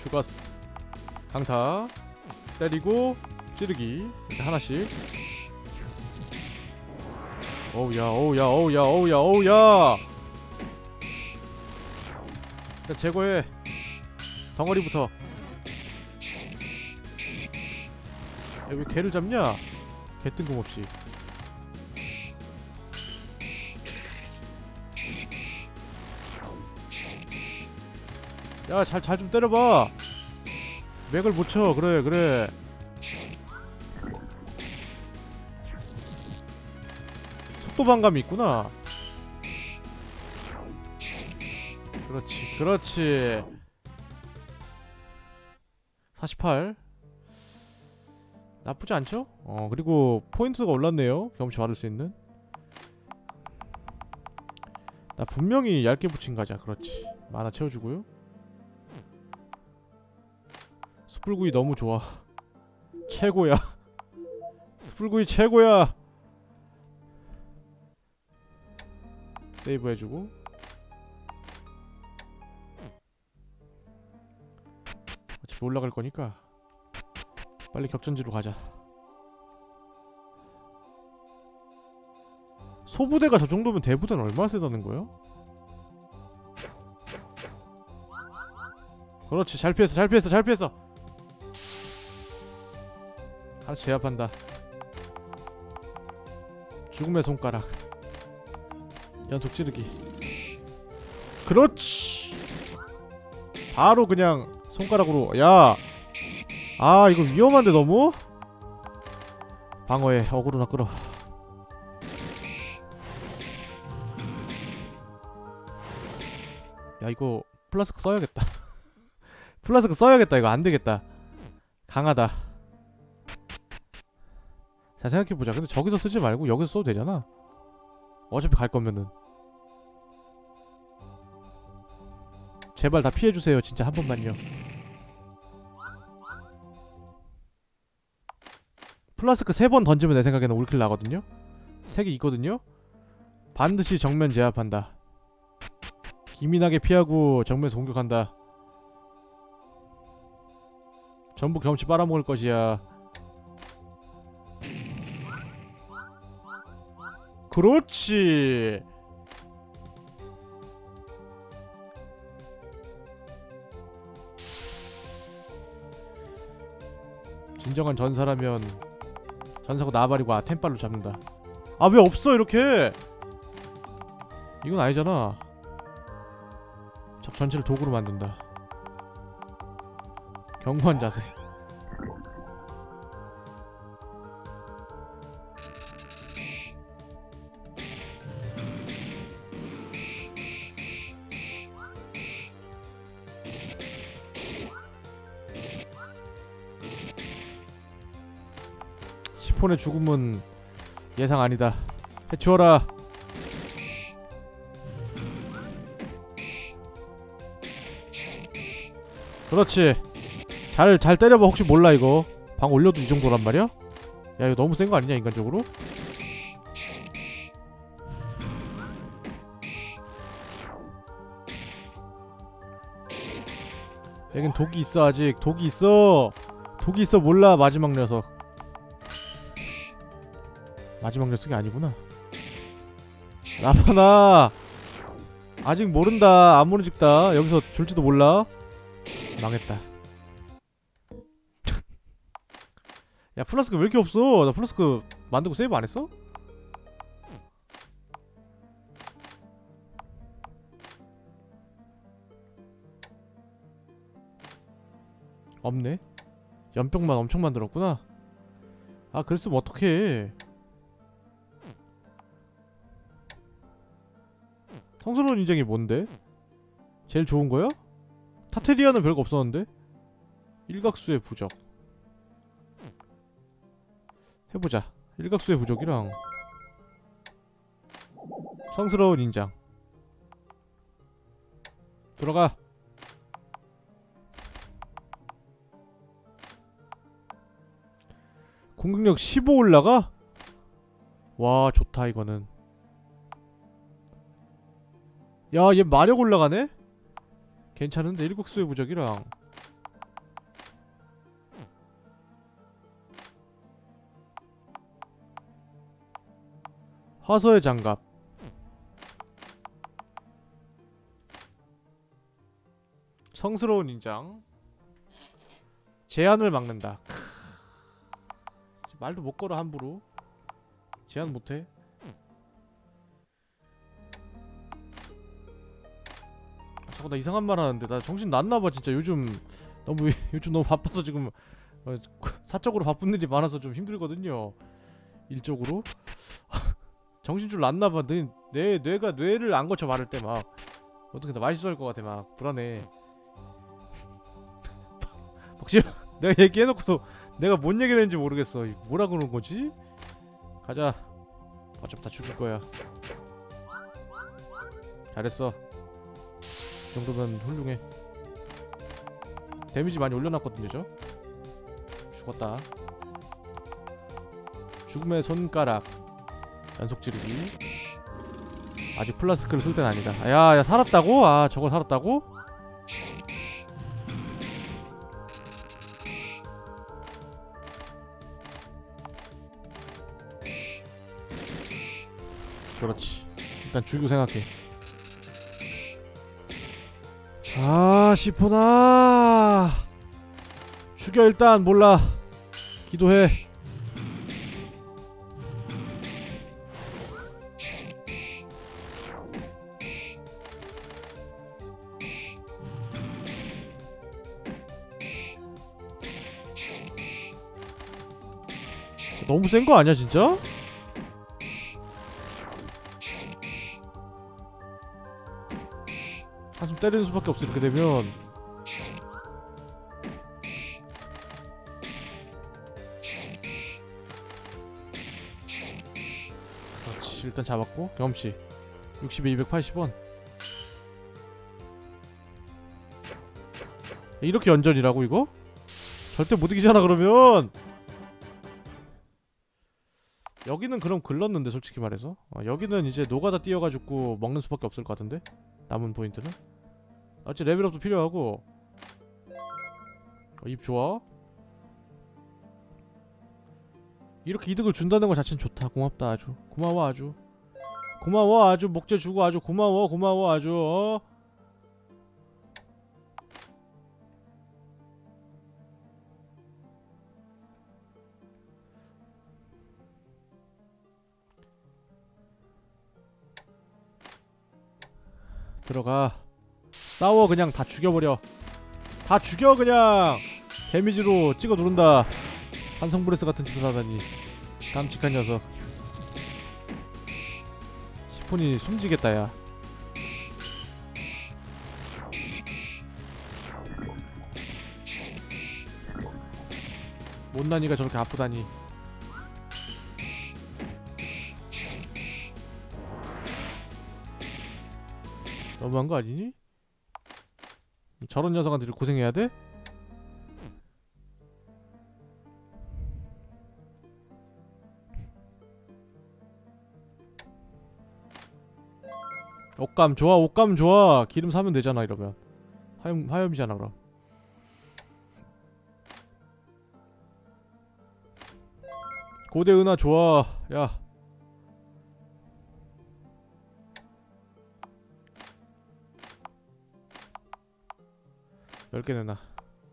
추가스. 강타. 때리고 찌르기. 하나씩. 어우야 어우야 어우야 어우야 어우야! 자 제거해. 덩어리부터. 야왜 개를 잡냐 개 뜬금없이. 야 잘 잘 좀 때려봐. 맥을 못 쳐. 그래 그래. 속도 반감이 있구나. 그렇지 그렇지. 48 나쁘지 않죠? 어 그리고 포인트가 올랐네요. 경험치 받을 수 있는. 나 분명히 얇게 붙인 가자 그렇지. 만화 채워주고요. 숯불구이 너무 좋아. 최고야. 숯불구이 최고야. 세이브 해주고. 어차피 올라갈 거니까 빨리 격전지로 가자. 소부대가 저 정도면 대부대는 얼마나 세다는 거예요? 그렇지 잘 피했어 잘 피했어 잘 피했어. 하나 제압한다. 죽음의 손가락. 연속 찌르기. 그렇지! 바로 그냥 손가락으로 야 아 이거 위험한데 너무? 방어에 어그로나 끌어. 야 이거 플라스크 써야겠다. 플라스크 써야겠다 이거 안되겠다. 강하다. 자 생각해보자. 근데 저기서 쓰지 말고 여기서 써도 되잖아. 어차피 갈 거면은. 제발 다 피해주세요 진짜 한 번만요 플라스크 세 번 던지면 내 생각에는 all kill 나거든요? 세 개 있거든요? 반드시 정면 제압한다. 기민하게 피하고 정면에서 공격한다. 전부 경치 빨아먹을 것이야. 그렇지. 진정한 전사라면 전사고 나발이고 아 템빨로 잡는다. 아 왜 없어 이렇게? 이건 아니잖아. 적 전체를 도구로 만든다. 경고한 자세 폰의 죽음은 예상 아니다. 해치워라. 그렇지. 잘 잘 때려봐. 혹시 몰라 이거. 방 올려도 이 정도란 말이야? 야 이거 너무 센 거 아니냐 인간적으로? 여긴 독이 있어 아직. 독이 있어. 독이 있어 몰라 마지막 녀석 마지막 녀석이 아니구나. 라파나! 아직 모른다. 안 모른 직다. 여기서 줄지도 몰라. 망했다. 야 플라스크 왜 이렇게 없어? 나 플라스크 만들고 세이브 안 했어? 없네. 연병만 엄청 만들었구나. 아 그랬으면 어떡해 성스러운 인정이 뭔데? 제일 좋은 거야? 타테리아는 별거 없었는데? 일각수의 부적 해보자 일각수의 부적이랑 성스러운 인장 들어가 공격력 15 올라가? 와 좋다 이거는 야 얘 마력 올라가네? 괜찮은데 일국수의 부적이랑. 화서의 장갑. 성스러운 인장. 제한을 막는다. 말도 못 걸어 함부로. 제한 못해 자꾸 나 이상한 말 하는데 나 정신 났나봐 진짜. 요즘 너무 요즘 너무 바빠서 지금 어, 사적으로 바쁜 일이 많아서 좀 힘들거든요. 일적으로. 정신줄 났나봐. 내, 내 뇌가 뇌를 안 거쳐 말할 때 막. 어떻게 나 말실수할 것 같아 막. 불안해. 혹시 내가 얘기해놓고도 내가 뭔 얘기를 했는지 모르겠어. 뭐라 그러는 거지? 가자. 어차피 다 죽일 거야. 잘했어. 이 정도면 훌륭해. 데미지 많이 올려놨거든요 저. 죽었다. 죽음의 손가락. 연속 찌르기. 아직 플라스크를 쓸 때는 아니다. 야, 야 살았다고? 아 저거 살았다고? 그렇지. 일단 죽이고 생각해 아 시포나. 죽여 일단. 몰라. 기도해. 너무 센 거 아니야 진짜? 때리는 수밖에 없어 이렇게 되면. 그렇지 일단 잡았고 경험치. 60에 280원. 이렇게 연전이라고 이거? 절대 못 이기잖아 그러면! 여기는 그럼 글렀는데 솔직히 말해서. 어, 여기는 이제 노가다 뛰어가지고 먹는 수밖에 없을 것 같은데? 남은 포인트는 어찌 레벨업도 필요하고. 어, 입 좋아? 이렇게 이득을 준다는 것 자체는 좋다. 고맙다 아주. 고마워 아주. 고마워 아주. 목재 주고 아주 고마워 고마워 아주. 어? 들어가 싸워 그냥 다 죽여버려. 다 죽여 그냥. 데미지로 찍어 누른다. 한성브레스 같은 짓을 하다니 깜찍한 녀석. 시폰이 숨지겠다 야. 못난이가 저렇게 아프다니. 너무한 거 아니니? 저런 녀석한테 고생해야 돼? 옷감 좋아 옷감 좋아. 기름 사면 되잖아 이러면. 화염, 화염이잖아 그럼. 고대 은하 좋아. 야 열개 내놔.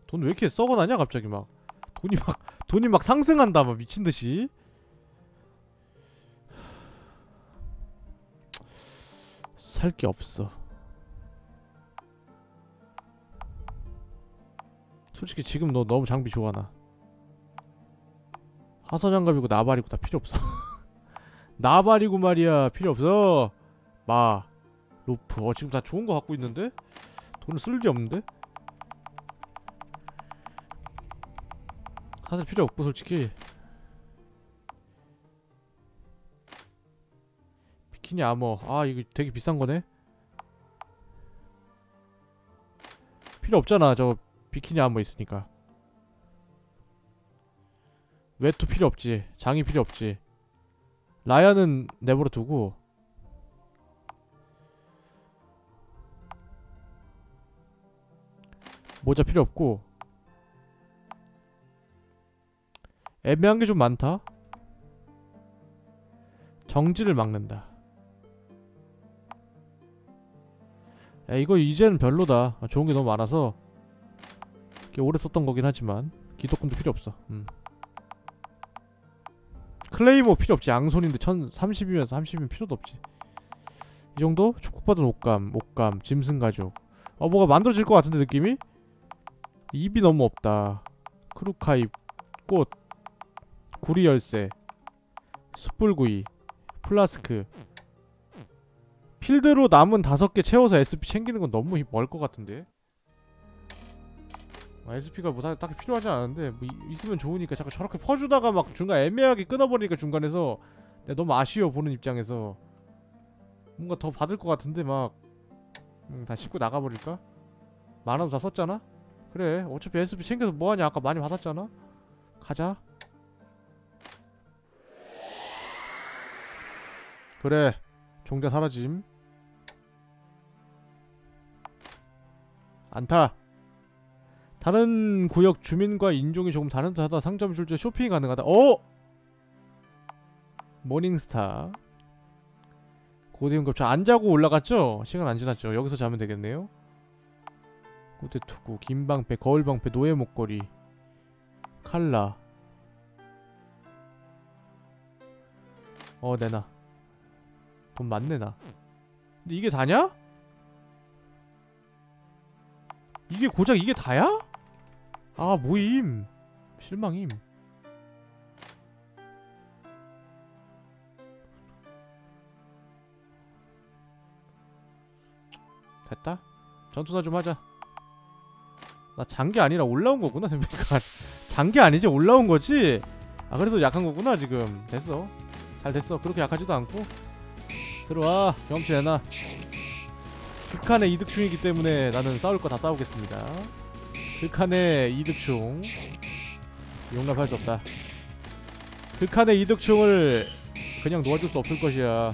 돈 왜 이렇게 썩어나냐 갑자기 막. 돈이 막 돈이 막 상승한다 막 미친듯이. 살 게 없어. 솔직히 지금 너 너무 장비 좋아 나. 화서장갑이고 나발이고 다 필요 없어. 나발이고 말이야 필요 없어. 마 로프. 어 지금 다 좋은 거 갖고 있는데? 돈을 쓸 게 없는데 사실 필요 없고 솔직히. 비키니 아머 아 이거 되게 비싼 거네. 필요 없잖아 저 비키니 아머 있으니까. 외투 필요 없지. 장이 필요 없지. 라야는 내버려 두고. 모자 필요 없고 애매한 게 좀 많다. 정지를 막는다. 야, 이거 이제는 별로다. 아, 좋은 게 너무 많아서 꽤 오래 썼던 거긴 하지만 기독금도 필요 없어. 음. claymore 필요 없지. 양손인데 1030이면서 30이면 필요도 없지. 이 정도? 축복받은 옷감, 옷감, 짐승 가죽. 어 뭐가 만들어질 것 같은데 느낌이? 잎이 너무 없다. 크루카잎, 꽃, 구리 열쇠, 숯불구이, 플라스크. 필드로 남은 다섯 개 채워서 SP 챙기는 건 너무 멀 것 같은데. 아, SP가 뭐 다- 딱히 필요하지 않은데 뭐 이- 있으면 좋으니까 자꾸 저렇게 퍼주다가 막 중간 애매하게 끊어버리니까 중간에서 내가 너무 아쉬워 보는 입장에서 뭔가 더 받을 것 같은데 막 음, 다 씹고 나가버릴까? 만원도 다 썼잖아? 그래 어차피 SP 챙겨서 뭐하냐 아까 많이 받았잖아? 가자 그래 종자 사라짐. 안타. 다른 구역 주민과 인종이 조금 다른 듯하다. 상점 출제 쇼핑이 가능하다. 어! 모닝스타. 고대응급차 안 자고 올라갔죠? 시간 안 지났죠? 여기서 자면 되겠네요. 고대투구, 김방패 거울방패, 노예 목걸이 칼라. 어 내놔. 돈 많네 나. 근데 이게 다냐? 이게 고작 이게 다야? 아 모임. 실망임. 됐다. 전투나 좀 하자. 나 장기 아니라 올라온 거구나 생각보니까 장기 아니지 올라온 거지? 아 그래서 약한 거구나 지금. 됐어. 잘 됐어. 그렇게 약하지도 않고 들어와. 경험치 내놔. 극한의 이득충이기 때문에 나는 싸울 거 다 싸우겠습니다. 극한의 이득충. 용납할 수 없다. 극한의 이득충을 그냥 놓아줄 수 없을 것이야.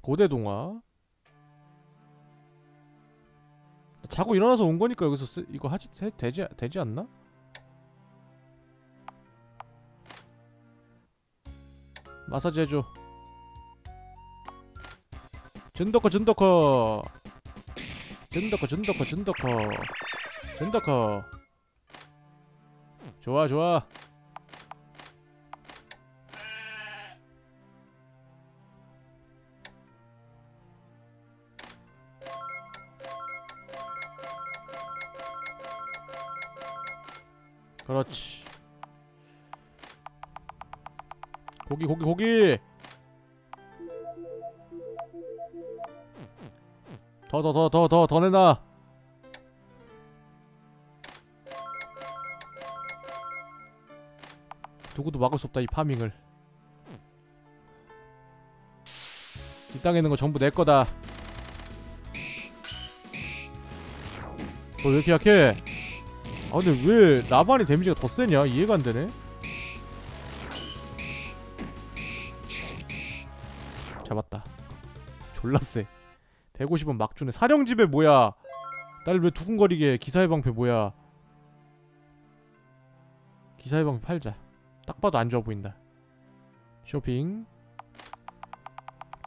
고대 동화. 자고 일어나서 온 거니까 여기서 쓰, 이거 하지 해, 되지 되지 않나? 마사지 해줘. 준더커 준더커 준더커 준더커 준더커 준더커 좋아 좋아. 그렇지 고기 고기 고기. 더 더 더 더 더 더 내놔. 누구도 막을 수 없다 이 파밍을. 이 땅에 있는 거 전부 내 거다. 너왜 이렇게 약해? 아 근데 왜 나반이 데미지가 더 세냐? 이해가 안 되네 졸라 세 150원 막 주네. 사령집에 뭐야? 날 왜 두근거리게 해. 기사의 방패 뭐야? 기사의 방패 팔자. 딱 봐도 안 좋아 보인다. 쇼핑.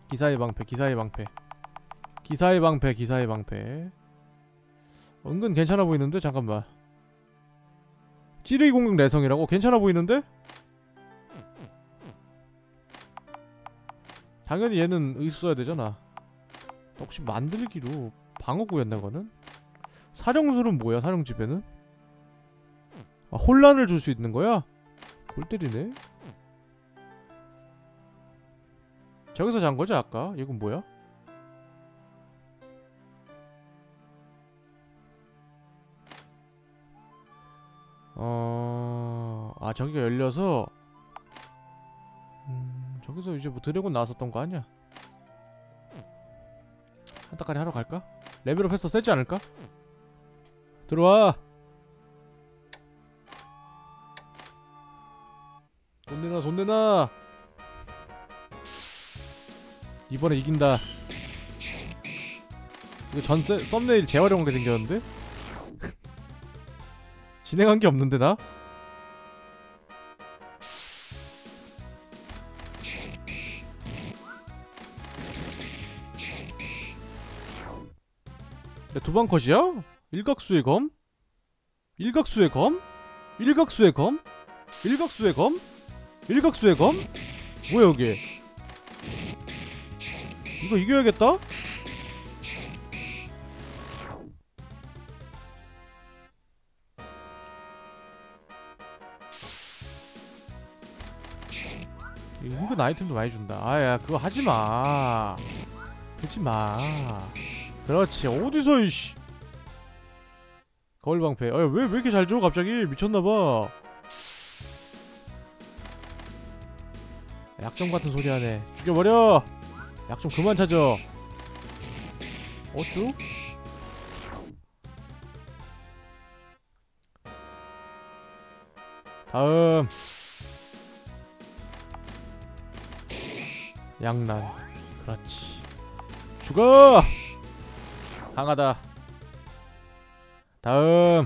기사의 방패 기사의 방패. 기사의 방패 기사의 방패. 은근 괜찮아 보이는데? 잠깐만. 찌르기 공격 내성이라고? 괜찮아 보이는데? 당연히 얘는 의수 써야 되잖아 혹시 만들기로 방어구였나 거는? 사령술은 뭐야 사령집에는? 아 혼란을 줄 수 있는 거야? 골 때리네 저기서 잔 거지 아까? 이건 뭐야? 어... 아 저기가 열려서 음... 저기서 이제 뭐 드래곤 나왔었던 거 아니야? 한타까리 하러 갈까? 레벨업 해서 세지 않을까? 들어와! 돈 내놔 돈 내놔! 이번에 이긴다 이거 전 세, 썸네일 재활용하게 생겼는데? 진행한 게 없는데 나? 두방 컷이야? 일각수의 검? 일각수의 검? 일각수의 검? 일각수의 검? 일각수의 검? 뭐야 여기 이거 이겨야겠다? 은근 아이템도 많이 준다 아야 그거 하지마 하지마 그렇지. 어디서 이씨. 거울방패. 아왜왜 왜 이렇게 잘 줘? 갑자기? 미쳤나봐. 약점 같은 소리 하네. 죽여버려. 약 좀 그만 찾아. 어쭈? 다음. 양난. 그렇지. 죽어 강하다 다음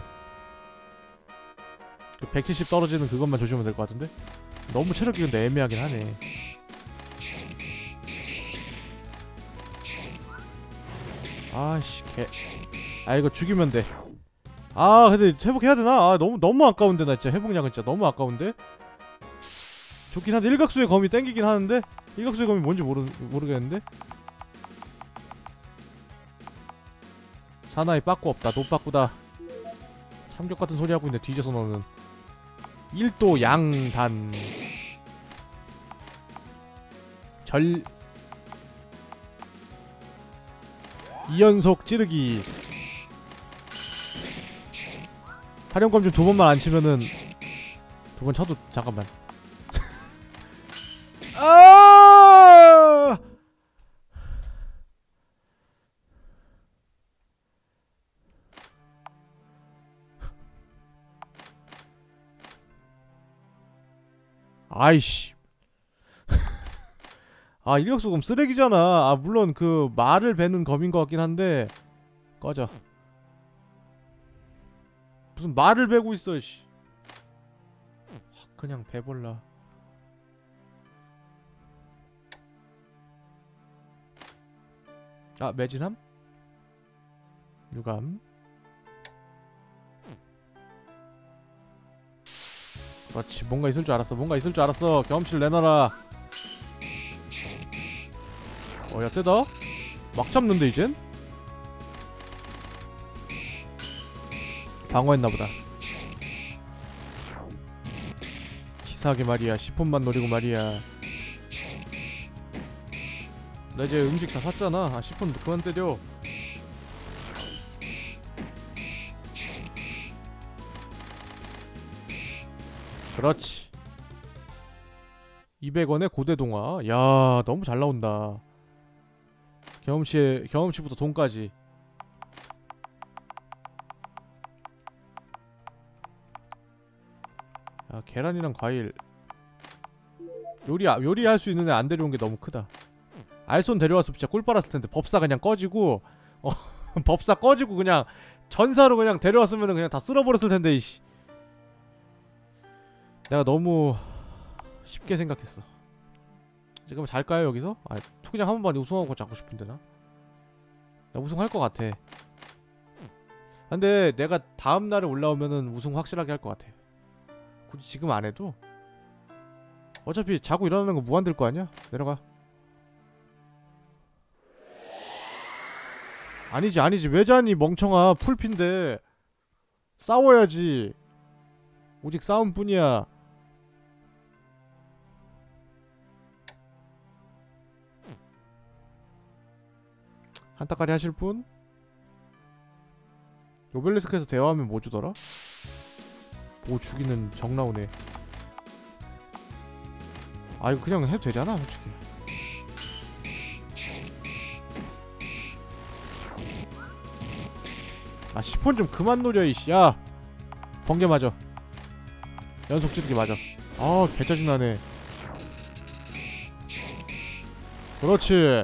그 170 떨어지는 그것만 조심하면 될 것 같은데 너무 체력이 근데 애매하긴 하네 아씨 개. 아 이거 죽이면 돼. 아 근데 회복해야 되나? 아 너무 너무 아까운데 나 진짜 회복량은 진짜 너무 아까운데. 좋긴 한데 일각수의 검이 땡기긴 하는데 일각수의 검이 뭔지 모르 모르겠는데. 사나이 빠꾸 없다. 노빠꾸다. 참격 같은 소리 하고 있는데 뒤져서 너는. 1도 양단. 절. 2연속 찌르기. 활용검 좀 두 번만 안 치면은 두 번 쳐도 잠깐만. 아 아이씨. 아 일격수검 쓰레기잖아. 아 물론 그 말을 베는 검인 것 같긴 한데. 꺼져. 무슨 말을 베고 있어 씨. 확 그냥 베볼라. 아 매진함? 유감 그렇지. 뭔가 있을 줄 알았어. 뭔가 있을 줄 알았어. 경험치를 내놔라. 어야 세다. 막 잡는데 이젠? 방어했나보다. 치사하게 말이야. 10분만 노리고 말이야. 나 이제 음식 다 샀잖아. 아 10분 그만 때려 그렇지. 200원에 고대 동화. 야 너무 잘 나온다. 경험치에 경험치부터 돈까지. 아 계란이랑 과일. 요리 아, 요리할 수 있는데 안 데려온 게 너무 크다. 알손 데려왔으면 진짜 꿀 빨았을 텐데 법사 그냥 꺼지고 어 법사 꺼지고 그냥 전사로 그냥 데려왔으면 그냥 다 쓸어버렸을 텐데 이씨 내가 너무 쉽게 생각했어. 지금 잘까요 여기서? 아 투기장 한 번만 우승하고 잡고 싶은데 나? 나 우승할 것 같아. 근데 내가 다음 날에 올라오면은 우승 확실하게 할 것 같아. 굳이 지금 안 해도? 어차피 자고 일어나는 거 무한될 거 아니야? 내려가. 아니지 아니지. 왜 자니 멍청아. 풀핀데. 싸워야지. 오직 싸움뿐이야 한타까리 하실 분? 요벨리스크에서 대화하면 뭐 주더라? 뭐 죽이는 정 나오네 아 이거 그냥 해도 되잖아 솔직히. 아 10원 좀 그만 노려 이씨. 야 번개 맞아. 연속 찌르기 맞아. 아 개짜증나네. 그렇지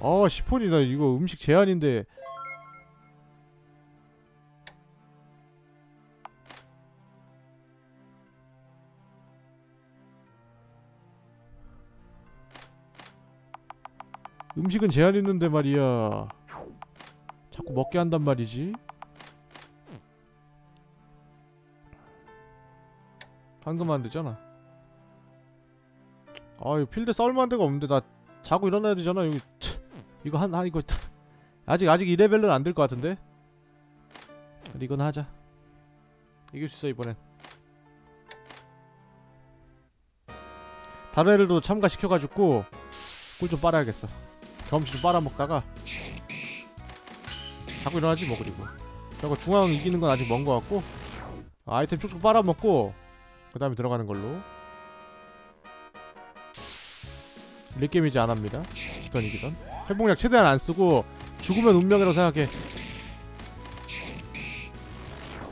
아 10원이다. 이거 음식 제한인데. 음식은 제한 있는데 말이야. 자꾸 먹게 한단 말이지. 황금 안 되잖아. 아 이거 필드 싸울 만한 데가 없는데 나 자고 일어나야 되잖아 여기 이거 한, 한 이거 아직 아직 2레벨은 안 될 것 같은데? 이건 하자. 이길 수 있어 이번엔. 다른 애들도 참가시켜가지고 꿀 좀 빨아야겠어. 경험치 좀 빨아먹다가 자꾸 일어나지 뭐 그리고. 저거 중앙 이기는 건 아직 먼 것 같고 아이템 쭉쭉 빨아먹고 그 다음에 들어가는 걸로. 립게임이지 안합니다. 지던 이기던 회복약 최대한 안 쓰고 죽으면 운명이라고 생각해.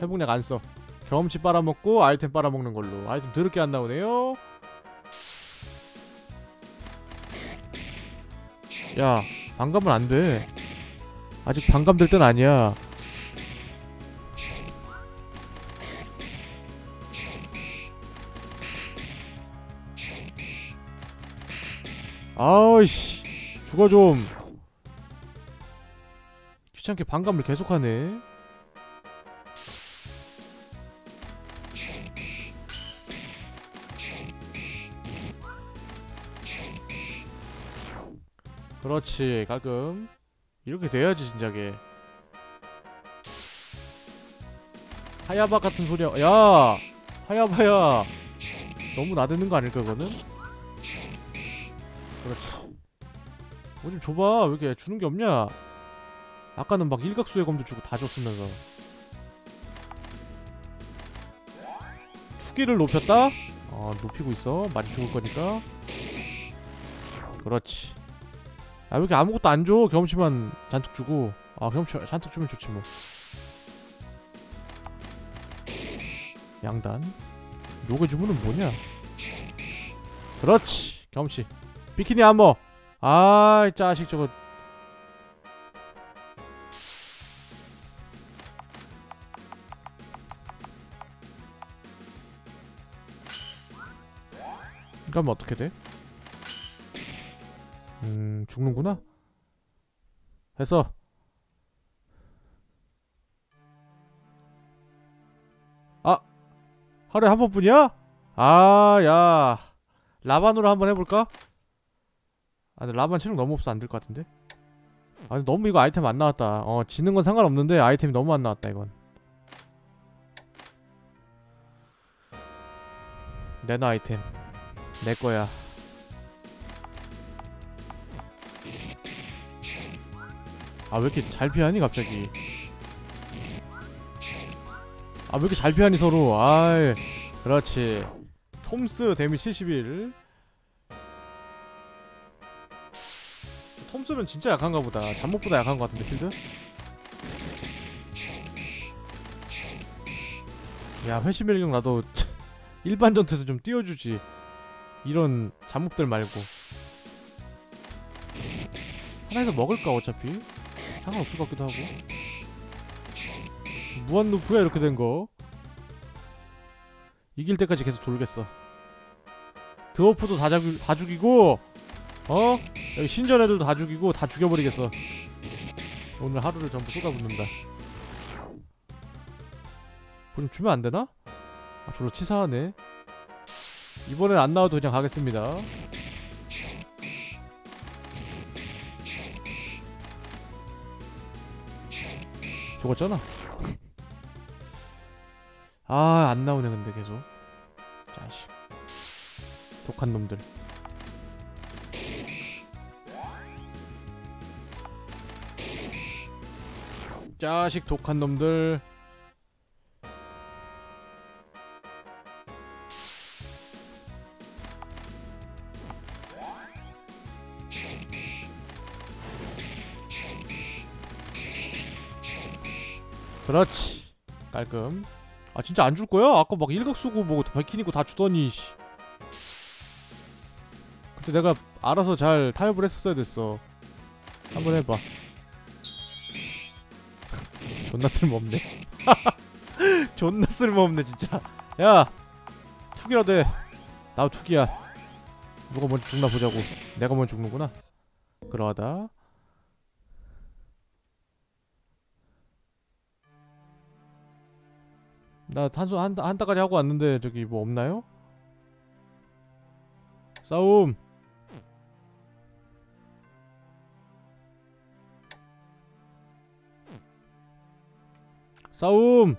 회복약 안 써. 경험치 빨아먹고 아이템 빨아먹는 걸로. 아이템 더럽게 안 나오네요. 야 반감은 안돼. 아직 반감 될 땐 아니야. 아이씨 죽어 좀 귀찮게 반감을 계속하네. 그렇지 깔끔. 이렇게 돼야지 진작에. 하야바 같은 소리야 야! 하야바야! 너무 나대는 거 아닐까 그거는? 그렇지 뭐 좀 줘봐. 왜 이렇게 주는 게 없냐? 아까는 막 일각수의 검도 주고 다 줬으면서. 투기를 높였다? 어 높이고 있어. 많이 죽을 거니까. 그렇지. 아왜 이렇게 아무것도 안 줘? 경험치만 잔뜩 주고. 아 경험치 잔뜩 주면 좋지 뭐. 양단. 요게 주문은 뭐냐? 그렇지. 경험치. 비키니 암호 아이 짜식 저거 그러면 어떻게 돼? 음 죽는구나 했어 아 하루에 한 번뿐이야? 아야 라반으로 한번 해볼까? 아 근데 라반 체력 너무 없어 안 될 것 같은데? 아니 너무 이거 아이템 안 나왔다. 어 지는 건 상관없는데 아이템이 너무 안 나왔다 이건. 내놔 아이템. 내 거야. 아 왜 이렇게 잘 피하니 갑자기? 아 왜 이렇게 잘 피하니 서로? 아이 그렇지. 톰스 데미 71 톰스는 진짜 약한가 보다. 잠못보다 약한 것 같은데 필드? 야 회심 밀경 나도 일반 전투에서 좀 띄워주지. 이런 잠목들 말고. 하나에서 먹을까 어차피? 상관없을 것 같기도 하고. 무한 루프야 이렇게 된거. 이길 때까지 계속 돌겠어. 드워프도 다, 잡, 다 죽이고 어? 여기 신전 애들도 다 죽이고 다 죽여버리겠어. 오늘 하루를 전부 쏟아붓는다. 좀 주면 안되나? 아 저로 치사하네. 이번엔 안 나와도 그냥 가겠습니다. 죽었잖아. 아 안나오네 근데 계속. 자식. 독한 놈들 자식 독한 놈들. 그렇지. 깔끔. 아 진짜 안 줄 거야? 아까 막 일각 쓰고 뭐 백킨이고 다 주더니 씨. 그때 내가 알아서 잘 타협을 했었어야 됐어. 한번 해봐 존나 쓸모없네. 존나 쓸모없네 진짜. 야 투기라도 해. 나도 투기야. 누가 먼저 죽나 보자고. 내가 먼저 죽는구나. 그러하다. 나 탄소 한, 한 따까지 하고 왔는데 저기 뭐 없나요? 싸움 싸움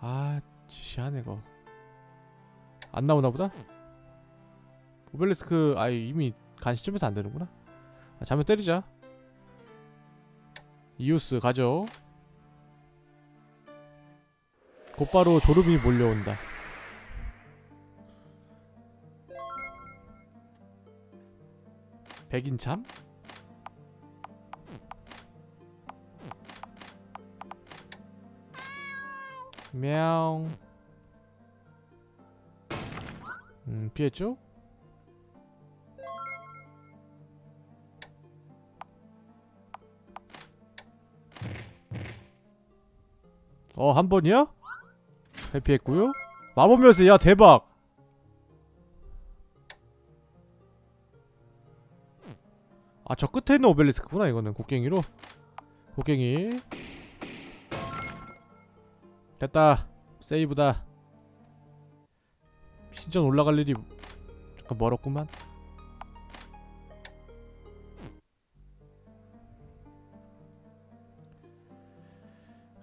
아 지시하네 이거 안 나오나 보다? 오벨리스크 아이 이미 간 시점에서 안 되는구나 아, 자면 때리자 이우스 가죠 곧바로 졸음이 몰려온다. 백인참? 명. 음, 피했죠? 어, 한 번이야? 회피했고요. 마법 멸세, 야 대박! 아, 저 끝에 있는 오벨리스크구나, 이거는. 곡괭이로. 곡괭이. 됐다. 세이브다. 신전 올라갈 일이 잠깐 멀었구만.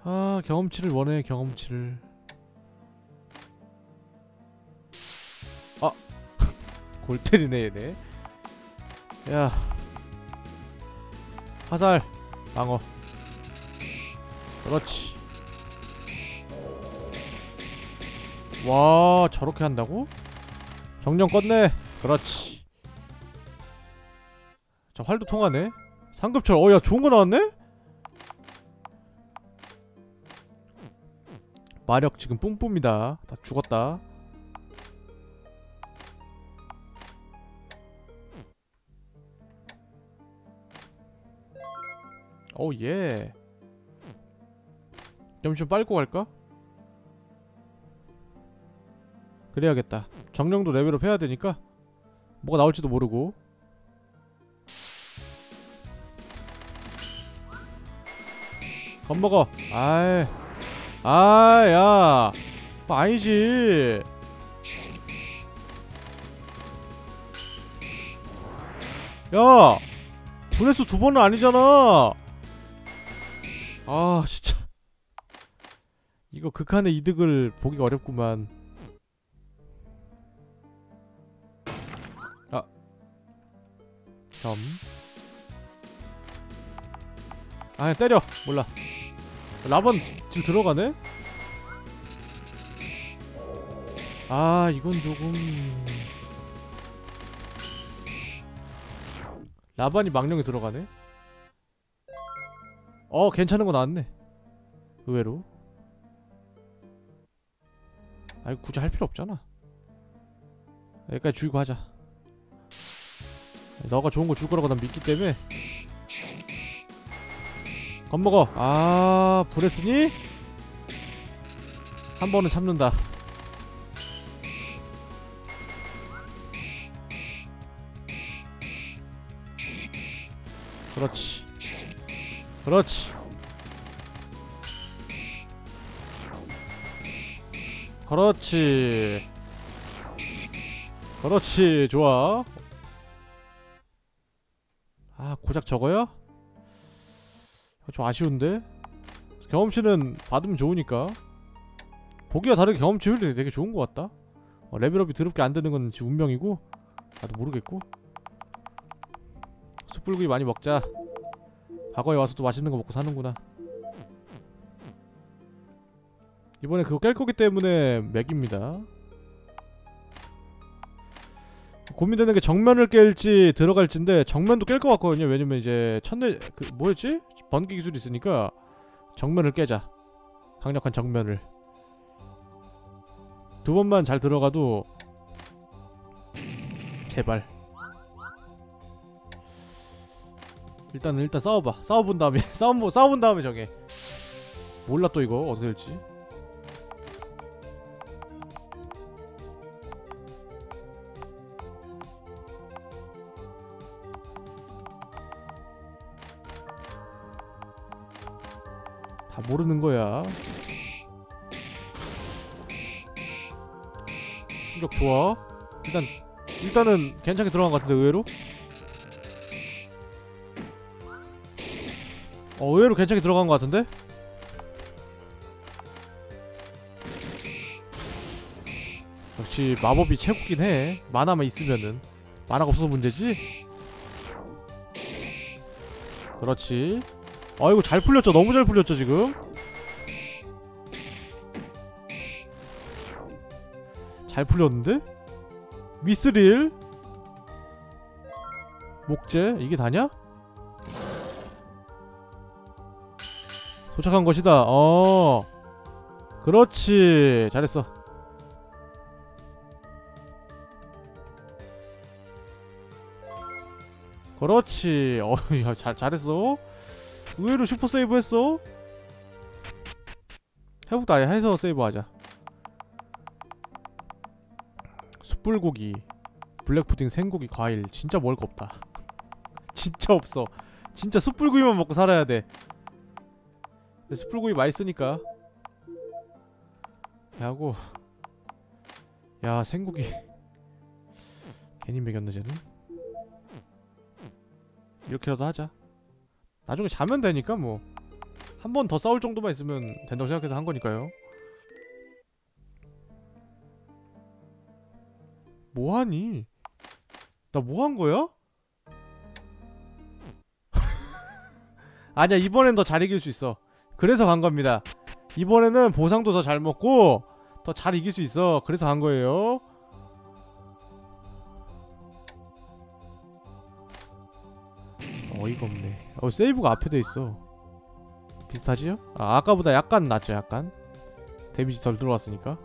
아 경험치를 원해 경험치를. 아 골 때리네 얘네. 야. 화살 방어. 그렇지 와 저렇게 한다고? 정령 껐네 그렇지 자 활도 통하네 상급철 어 야 좋은거 나왔네? 마력 지금 뿜뿜이다 다 죽었다 오예 그럼 좀 빨고 갈까? 그래야겠다. 정령도 레벨업 해야 되니까 뭐가 나올지도 모르고. 겁먹어. 아이 아야 아니지. 야 breath 두 번은 아니잖아. 아 진짜. 이거 극한의 이득을 보기가 어렵구만 점. 아 그냥 때려. 몰라. 라번 지금 들어가네? 아 이건 조금. 라반이 망령에 들어가네? 어 괜찮은 거 나왔네. 의외로. 아이 굳이 할 필요 없잖아. 여기까지 주고 하자 너가 좋은 거 줄 거라고 난 믿기 때문에. 겁먹어. 아 브레스니? 한 번은 참는다. 그렇지. 그렇지. 그렇지. 그렇지. 좋아 아 고작 저거야? 좀 아쉬운데? 경험치는 받으면 좋으니까. 보기와 다르게 경험치 효율이 되게 좋은 것 같다. 어, 레벨업이 더럽게 안 되는 건 지금 운명이고 나도 모르겠고. 숯불구이 많이 먹자. 과거에 와서 또 맛있는 거 먹고 사는구나. 이번에 그거 깰 거기 때문에 맥입니다 고민되는 게 정면을 깰지 들어갈지인데 정면도 깰 것 같거든요. 왜냐면 이제 첫내 그 뭐였지? 번개 기술이 있으니까 정면을 깨자. 강력한 정면을. 두 번만 잘 들어가도 제발. 일단은 일단 싸워봐. 싸워본 다음에 싸움 싸워본 다음에 정해. 몰라 또 이거 어떻게 될지 모르는 거야. 충격 좋아. 일단 일단은 괜찮게 들어간 것 같은데 의외로? 어 의외로 괜찮게 들어간 것 같은데? 역시 마법이 최고긴 해. 만화만 있으면은. 만화가 없어서 문제지? 그렇지 아이고 잘 풀렸죠. 너무 잘 풀렸죠 지금? 잘 풀렸는데? 미스릴. 목재. 이게 다냐? 도착한 것이다. 어. 그렇지. 잘했어. 그렇지. 어야 잘 잘했어 의외로 super save 했어. 회복도 아예 해서 save하자. 숯불고기 black pudding 생고기 과일. 진짜 먹을 거 없다. 진짜 없어. 진짜 숯불구이만 먹고 살아야 돼. 근데 숯불구이 맛있으니까. 하고. 야 생고기. 괜히 먹였네 쟤는. 이렇게라도 하자 나중에 자면 되니까 뭐. 한 번 더 싸울 정도만 있으면 된다고 생각해서 한 거니까요. 뭐하니? 나 뭐 한 거야? 아니야 이번엔 더 잘 이길 수 있어. 그래서 간 겁니다. 이번에는 보상도 더 잘 먹고 더 잘 이길 수 있어. 그래서 간 거예요 어이가 없네 어 세이브가 앞에 돼 있어 비슷하지요? 아 아까보다 약간 낫죠 약간 데미지 덜 들어왔으니까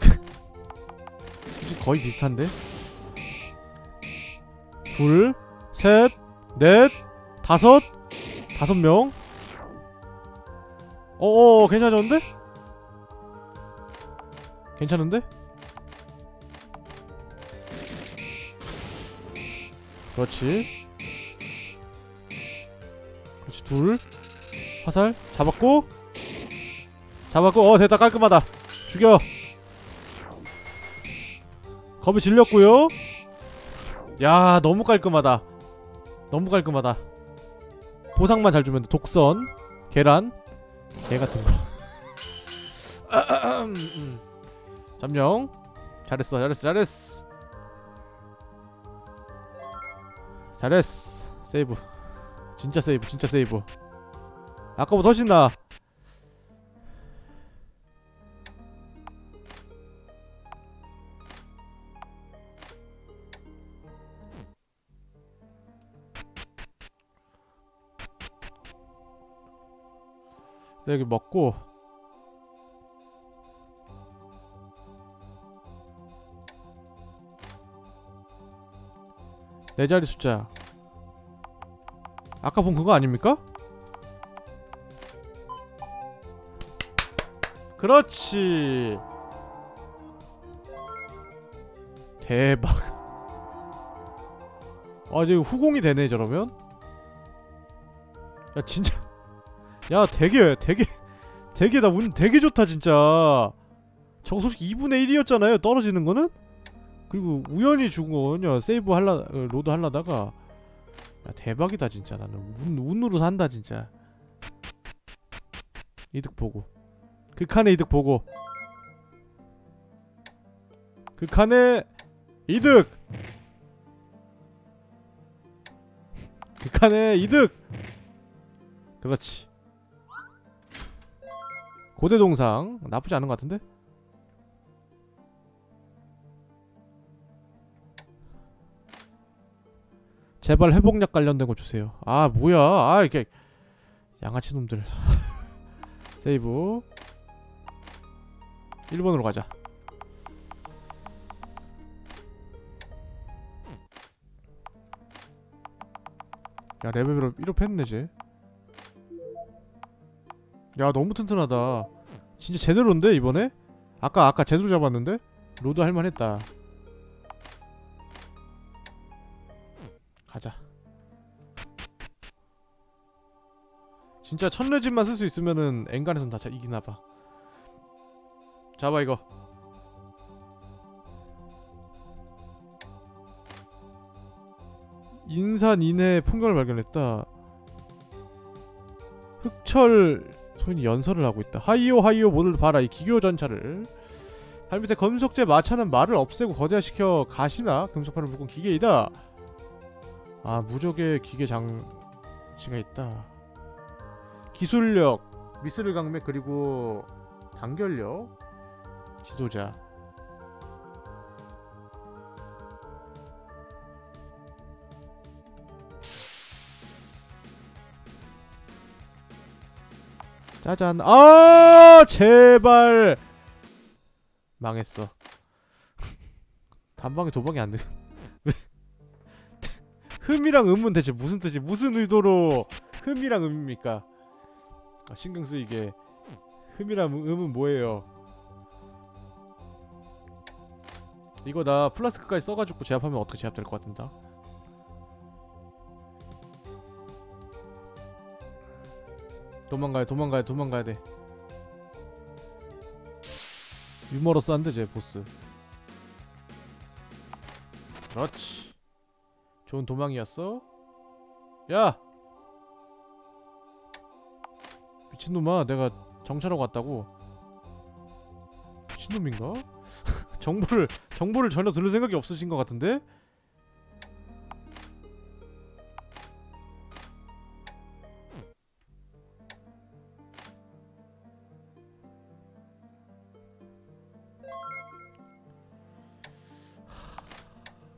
거의 비슷한데? 둘, 셋, 넷, 다섯, 다섯 명. 어어, 괜찮아졌는데? 괜찮은데? 그렇지. 그렇지, 둘. 화살, 잡았고. 잡았고, 어, 됐다, 깔끔하다. 죽여. 겁이 질렸고요. 야 너무 깔끔하다. 너무 깔끔하다. 보상만 잘 주면 돼. 독선, 계란, 개 같은 거. 음. 점령. 잘했어, 잘했어, 잘했어. 잘했어. 세이브. 진짜 세이브, 진짜 세이브. 아까보다 훨씬 나. 여기 먹고 네 자리 숫자. 아까 본 그거 아닙니까? 그렇지. 대박. 아 지금 후공이 되네 저러면? 야 진짜. 야 되게 되게 되게 나 운 되게 좋다 진짜. 저거 솔직히 2분의 1이었잖아요 떨어지는 거는 그리고 우연히 죽은 거냐? save 할라 어, load 할라다가. 야 대박이다 진짜. 나는 운, 운으로 산다 진짜. 이득 보고. 극한의 이득 보고. 극한의 이득! 극한의 이득! 그렇지. 고대 동상. 나쁘지 않은 것 같은데? 제발 회복약 관련된 거 주세요. 아 뭐야? 아 이렇게 양아치 놈들. 세이브. 1번으로 가자. 야 레벨을 1up 했네 쟤. 야 너무 튼튼하다 진짜 제대로인데 이번에? 아까 아까 제대로 잡았는데? load 할만했다 진짜 천뢰진만 쓸 수 있으면은 엔간에선 다 자- 이기나봐 잡아 이거 인산 이내 풍경을 발견했다 흑철 소인이 연설을 하고 있다. 하이오 하이오 모두 봐라 이 기교 전차를. 발 밑에 금속제 마차는 말을 없애고 거대화시켜 가시나 금속판을 묶은 기계이다. 아 무적의 기계 장치가 있다. 기술력, 미스를 강맥 그리고 단결력, 지도자. 짜잔. 아, 제발. 망했어. 단방에 도박이 안 돼. 흠이랑 음은 대체 무슨 뜻이 무슨 의도로 흠이랑 음입니까? 아, 신경 쓰이게. 흠이랑 음- 음은 뭐예요? 이거 나 플라스크까지 써가지고 제압하면 어떻게 제압될 것 같은다? 도망가야 도망가야 도망가야 돼. 유머러스 한데 쟤 보스. 그렇지. 좋은 도망이었어? 야 미친놈아 내가 정찰하고 왔다고? 미친놈인가? 정보를 정보를 전혀 들을 생각이 없으신 것 같은데?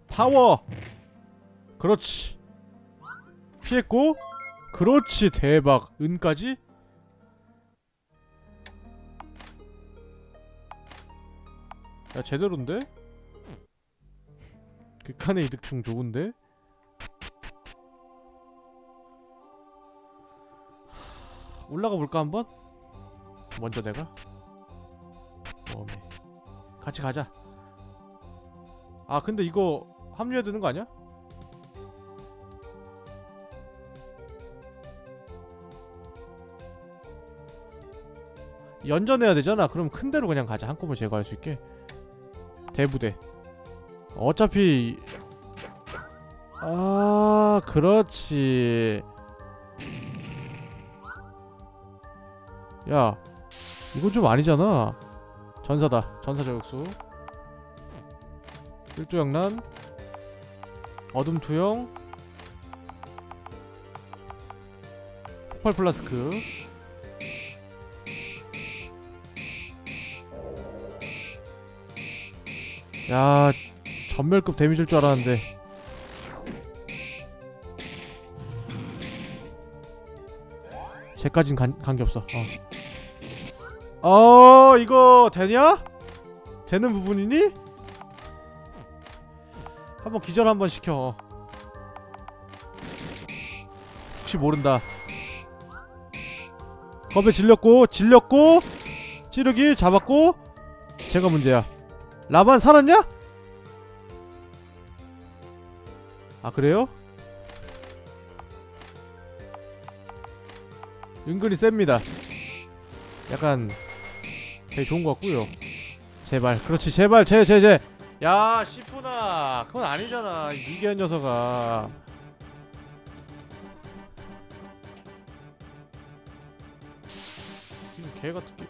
파워! 그렇지. 피했고 그렇지 대박. 은까지 야 제대로인데? 극한의 이득충 좋은데? 하, 올라가 볼까 한번? 먼저 내가? 웜에 같이 가자 아 근데 이거 합류해야 되는 거 아니야? 연전해야 되잖아 그럼 큰 데로 그냥 가자 한꺼번에 제거할 수 있게 대부대. 어차피 아 그렇지. 야 이건 좀 아니잖아. 전사다. 전사 저격수. 일조양난 어둠 투영. 폭발 플라스크 야 전멸급 데미지일 줄 알았는데 쟤까진 관, 관계없어 어. 어 이거 되냐? 되는 부분이니? 한번 기절 한번 시켜 혹시 모른다 겁에 질렸고 질렸고 찌르기 잡았고 제가 문제야 라반 살았냐? 아 그래요? 은근히 셉니다. 약간 되게 좋은 것 같고요. 제발. 그렇지. 제발. 제 제 제. 야 시푸나. 그건 아니잖아. 이 미개한 녀석아. 이거 개 같은 게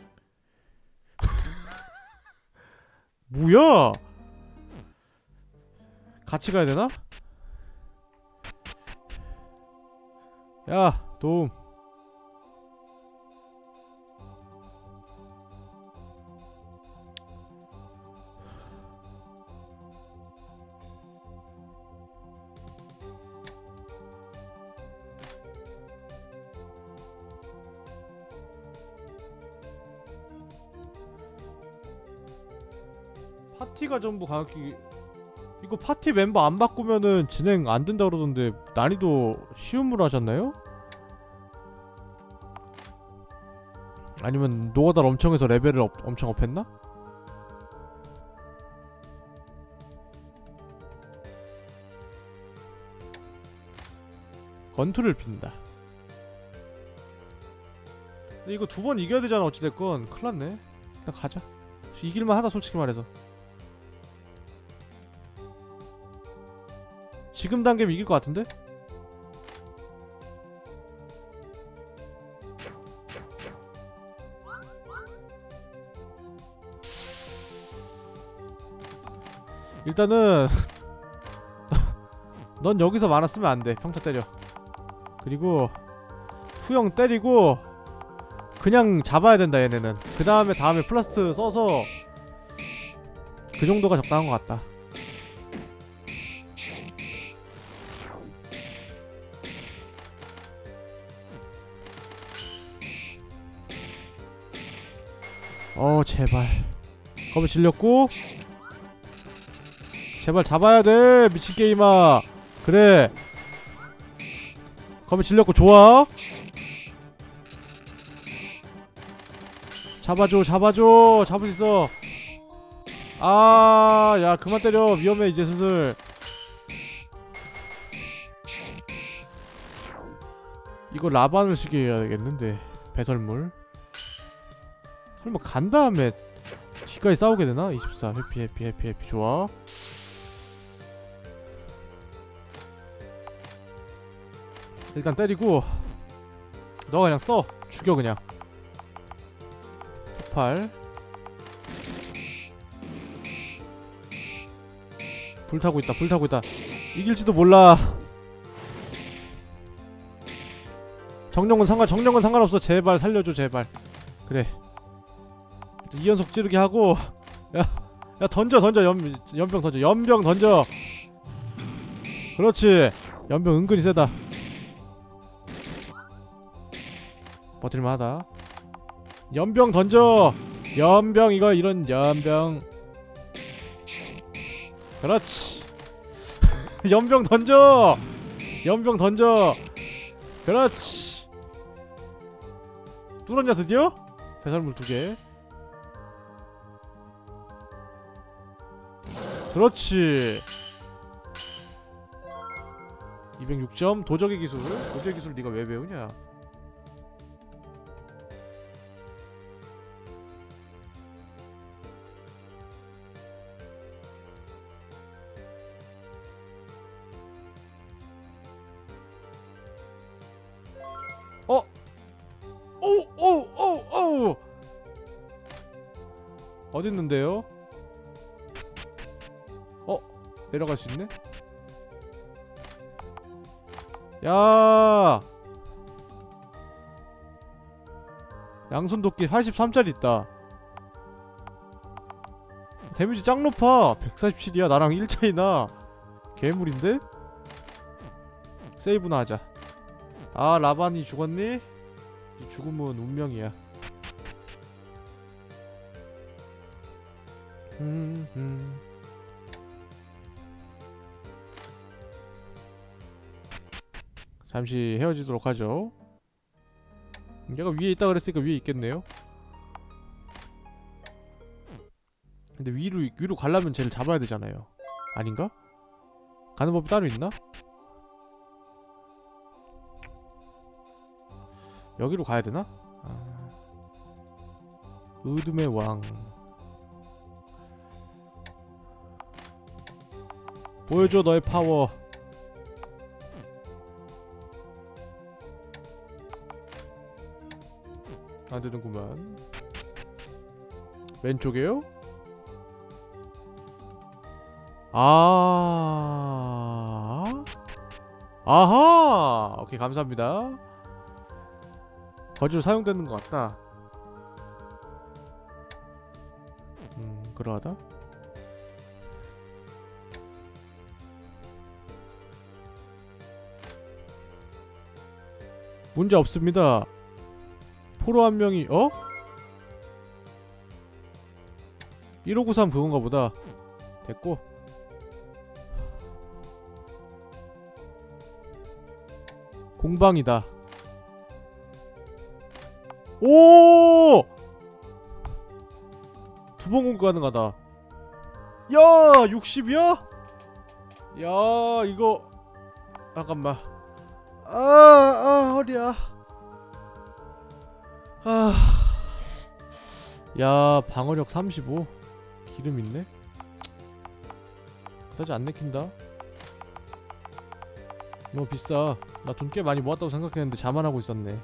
뭐야 같이 가야 되나? 야 도움 파티가 전부 가격이 이거 파티 멤버 안 바꾸면은 진행 안 된다 그러던데 난이도 쉬움으로 하셨나요? 아니면 노가다 엄청 해서 레벨을 up, 엄청 up했나? 건투를 빈다. 이거 두 번 이겨야 되잖아 어찌됐건. 큰일났네. 일단 가자. 이길만 하다 솔직히 말해서 지금 단계면 이길 것 같은데? 일단은 넌 여기서 많았으면 안돼. 평타 때려. 그리고 후영 때리고 그냥 잡아야 된다 얘네는. 그 다음에 다음에 플라스크 써서 그 정도가 적당한 것 같다 제발. 겁에 질렸고. 제발 잡아야 돼 미친 게임아. 그래. 검에 질렸고 좋아. 잡아줘 잡아줘. 잡을 수 있어. 아 야 그만 때려. 위험해 이제 슬슬. 이거 라반을 쓰게 해야 되겠는데 배설물 설마 간 다음에 뒤까지 싸우게 되나? 24 해피 해피 해피 해피. 좋아. 일단 때리고 너 그냥 써. 죽여 그냥. 폭발 불타고 있다 불타고 있다. 이길지도 몰라. 정령은 상관 정령은 상관없어. 제발 살려줘 제발. 그래 이연속 찌르기 하고 야, 야 던져 던져 연, 연병 던져 연병 던져. 그렇지. 연병 은근히 세다. 버틸만하다. 연병 던져. 연병 이거 이런 연병. 그렇지. 연병 던져. 연병 던져. 그렇지. 뚫었냐 드디어? 배설물 두개 그렇지 206점 도적의 기술 도적의 기술 네가 왜 배우냐 어? 어딨는데요? 내려갈 수 있네? 야 양손 도끼 83짜리 있다 데미지 짱 높아 147이야 나랑 1차이나 괴물인데? 세이브나 하자 아 라반이 죽었니? 이 죽음은 운명이야 음, 음. 잠시 헤어지도록 하죠 얘가 위에 있다 그랬으니까 위에 있겠네요 근데 위로 위로 가려면 쟤를 잡아야 되잖아요 아닌가? 가는 법이 따로 있나? 여기로 가야 되나? 아... 어둠의 왕 보여줘 너의 파워 안되는구만. 왼쪽에요? 아. 아하! 오케이 감사합니다. 거지로 사용되는 것 같다. 음 그러하다. 문제 없습니다 포로 한 명이 어? 1593 그건가 보다. 됐고. 공방이다. 오! 두 번 공격 가능하다. 야! 60이야? 야 이거. 잠깐만. 아, 아 허리야 아. 야, 방어력 35. 기름 있네. 그다지 안 내킨다. 너무 비싸. 나 돈 꽤 많이 모았다고 생각했는데 자만하고 있었네.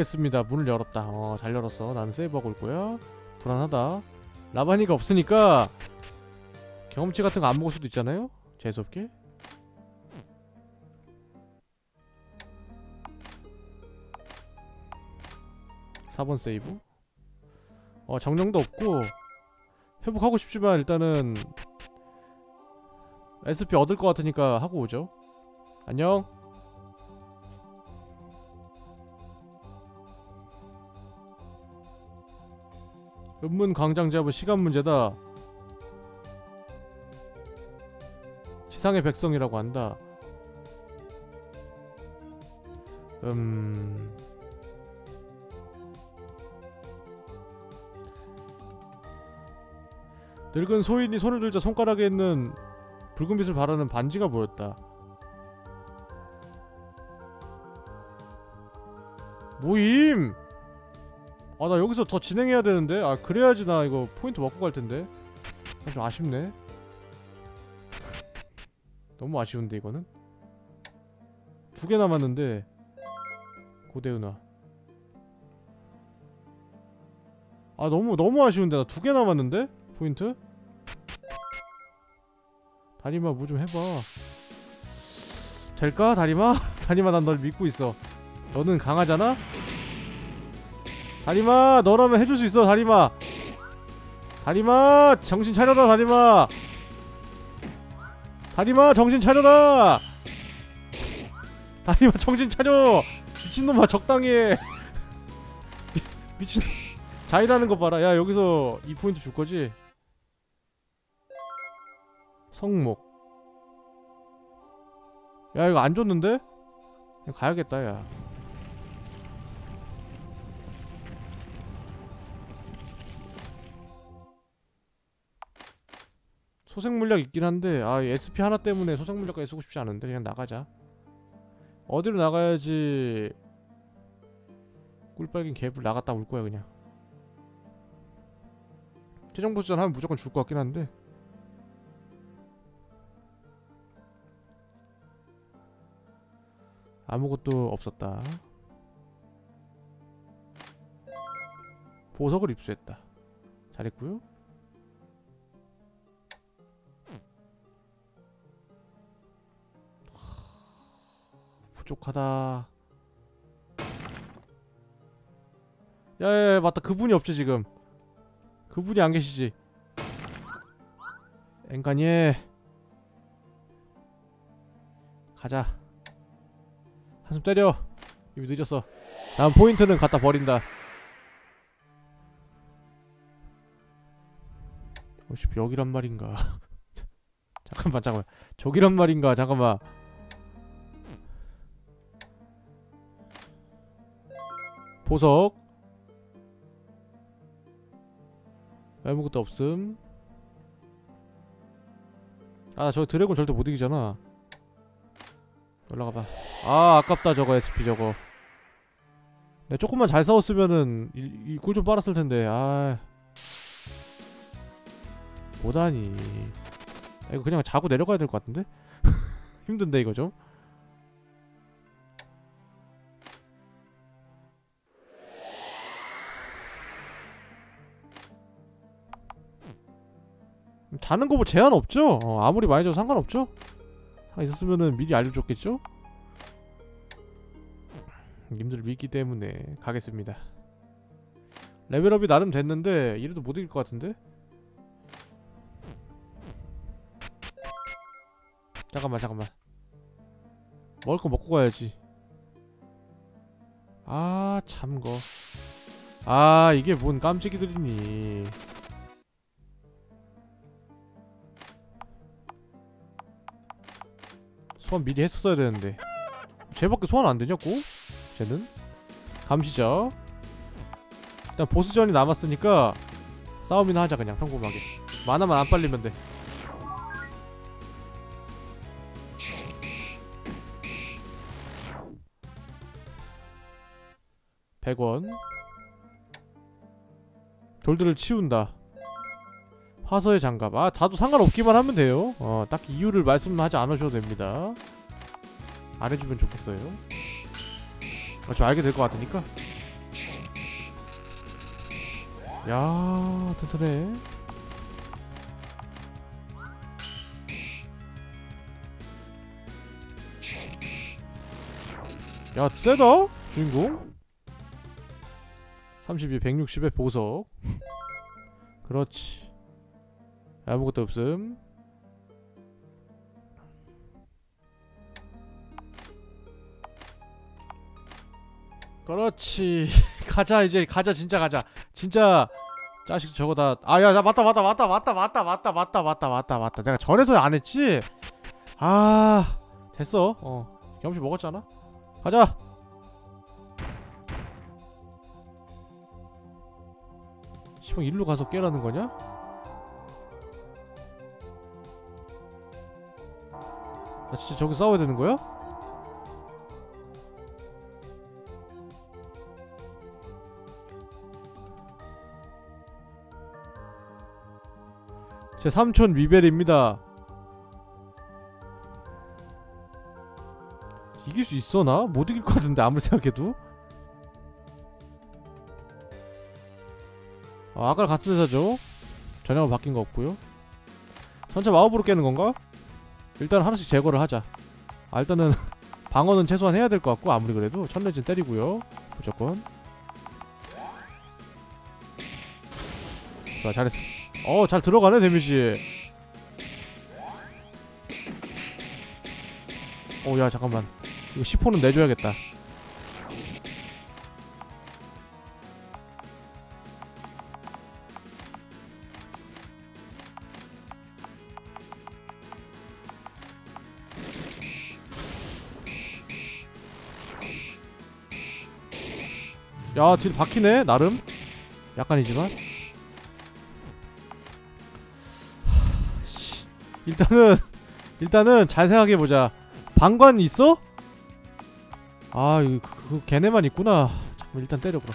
알겠습니다. 문을 열었다. 어, 잘 열었어. 난 세이브하고 올 거야. 불안하다. 라바니가 없으니까 경험치 같은 거 안 먹을 수도 있잖아요? 재수없게. 4번 세이브 어 정령도 없고 회복하고 싶지만 일단은 SP 얻을 것 같으니까 하고 오죠 안녕 은문 광장 제압은 시간 문제다 지상의 백성이라고 한다 음... 늙은 소인이 손을 들자 손가락에 있는 붉은 빛을 바라는 반지가 보였다. 모임! 아 나 여기서 더 진행해야 되는데? 아 그래야지 나 이거 포인트 먹고 갈 텐데. 아, 좀 아쉽네. 너무 아쉬운데 이거는? 두 개 남았는데 고대은아 아 너무 너무 아쉬운데 나 두 개 남았는데? 포인트? 다리마 뭐 좀 해봐 될까 다리마? 다리마 난 널 믿고 있어 너는 강하잖아? 다리마 너라면 해줄 수 있어 다리마. 다리마 정신 차려라 다리마. 다리마 정신 차려라. 다리마 정신 차려. 미친놈아 적당히 해. 미, 미친놈 자이라는 거 봐라. 야 여기서 이 포인트 줄 거지? 성목. 야 이거 안 줬는데? 그냥 가야겠다 야 소생 물약 있긴 한데 아 SP 하나 때문에 소생 물약까지 쓰고 싶지 않은데 그냥 나가자. 어디로 나가야지 꿀빨긴 갭을 나갔다 올 거야 그냥. 최종 보스전 하면 무조건 줄 것 같긴 한데. 아무것도 없었다. 보석을 입수했다. 잘했고요 부족하다. 야야야 맞다. 그분이 없지 지금. 그분이 안 계시지. 앵간이 가자. 한숨 때려. 이미 늦었어. 다음 포인트는 갖다 버린다. 어씨 여기란 말인가? 잠깐만 잠깐만. 저기란 말인가? 잠깐만 보석. 아무것도 없음. 아 저 드래곤 절대 못 이기잖아. 올라가봐. 아 아깝다 저거 SP 저거. 내가 조금만 잘 싸웠으면은 이꿀 좀 빨았을 텐데. 아. 뭐다니. 아, 이거 그냥 자고 내려가야 될 것 같은데? 힘든데 이거 좀? 자는 거 뭐 제한 없죠? 어, 아무리 많이 자도 상관없죠? 하 있었으면은 미리 알려줬겠죠? 님들 믿기 때문에 가겠습니다 레벨업이 나름 됐는데 이래도 못 이길 것 같은데? 잠깐만 잠깐만 먹을 거 먹고 가야지 아 참거 아 이게 뭔 깜찍이들이니 소환 미리 했었어야 되는데. 쟤밖에 소환 안 되냐고? 쟤는? 감시자 일단 보스전이 남았으니까 싸움이나 하자 그냥 평범하게. 만화만 안 빨리면 돼. 100원. 돌들을 치운다 화서의 장갑. 아 다도 상관없기만 하면 돼요. 어 딱히 이유를 말씀하지 않으셔도 됩니다. 안 해주면 좋겠어요. 아, 저 알게 될 것 같으니까. 야 튼튼해. 야 세다 주인공. 32 160에 보석. 그렇지 아무것도 없음. 그렇지. 가자 이제. 가자 진짜 가자. 진짜 자식 저거 다 아야 나 맞다 맞다 맞다 맞다 맞다 맞다 맞다 맞다 맞다 맞다. 내가 전에서 안 했지? 아 됐어. 어 경험치 먹었잖아. 가자. 시방 일로 가서 깨라는 거냐? 나 진짜 저기 싸워야 되는 거야? 제 삼촌 미벨입니다. 이길 수 있어 나? 못 이길 것 같은데 아무리 생각해도 아, 아까랑 같은 회사죠 전형은 바뀐 거 없고요 전체 마법으로 깨는 건가? 일단 하나씩 제거를 하자. 아 일단은 방어는 최소한 해야 될 것 같고 아무리 그래도. 천내진 때리고요. 무조건. 좋아 잘했어 어 잘 들어가네 데미지. 어야 잠깐만. 이거 10호는 내줘야겠다 야, 뒤로 박히네, 나름. 약간이지만. 일단은, 일단은 잘 생각해보자. 방관 있어? 아, 이거, 그, 그, 걔네만 있구나. 잠깐 일단 때려, 그럼.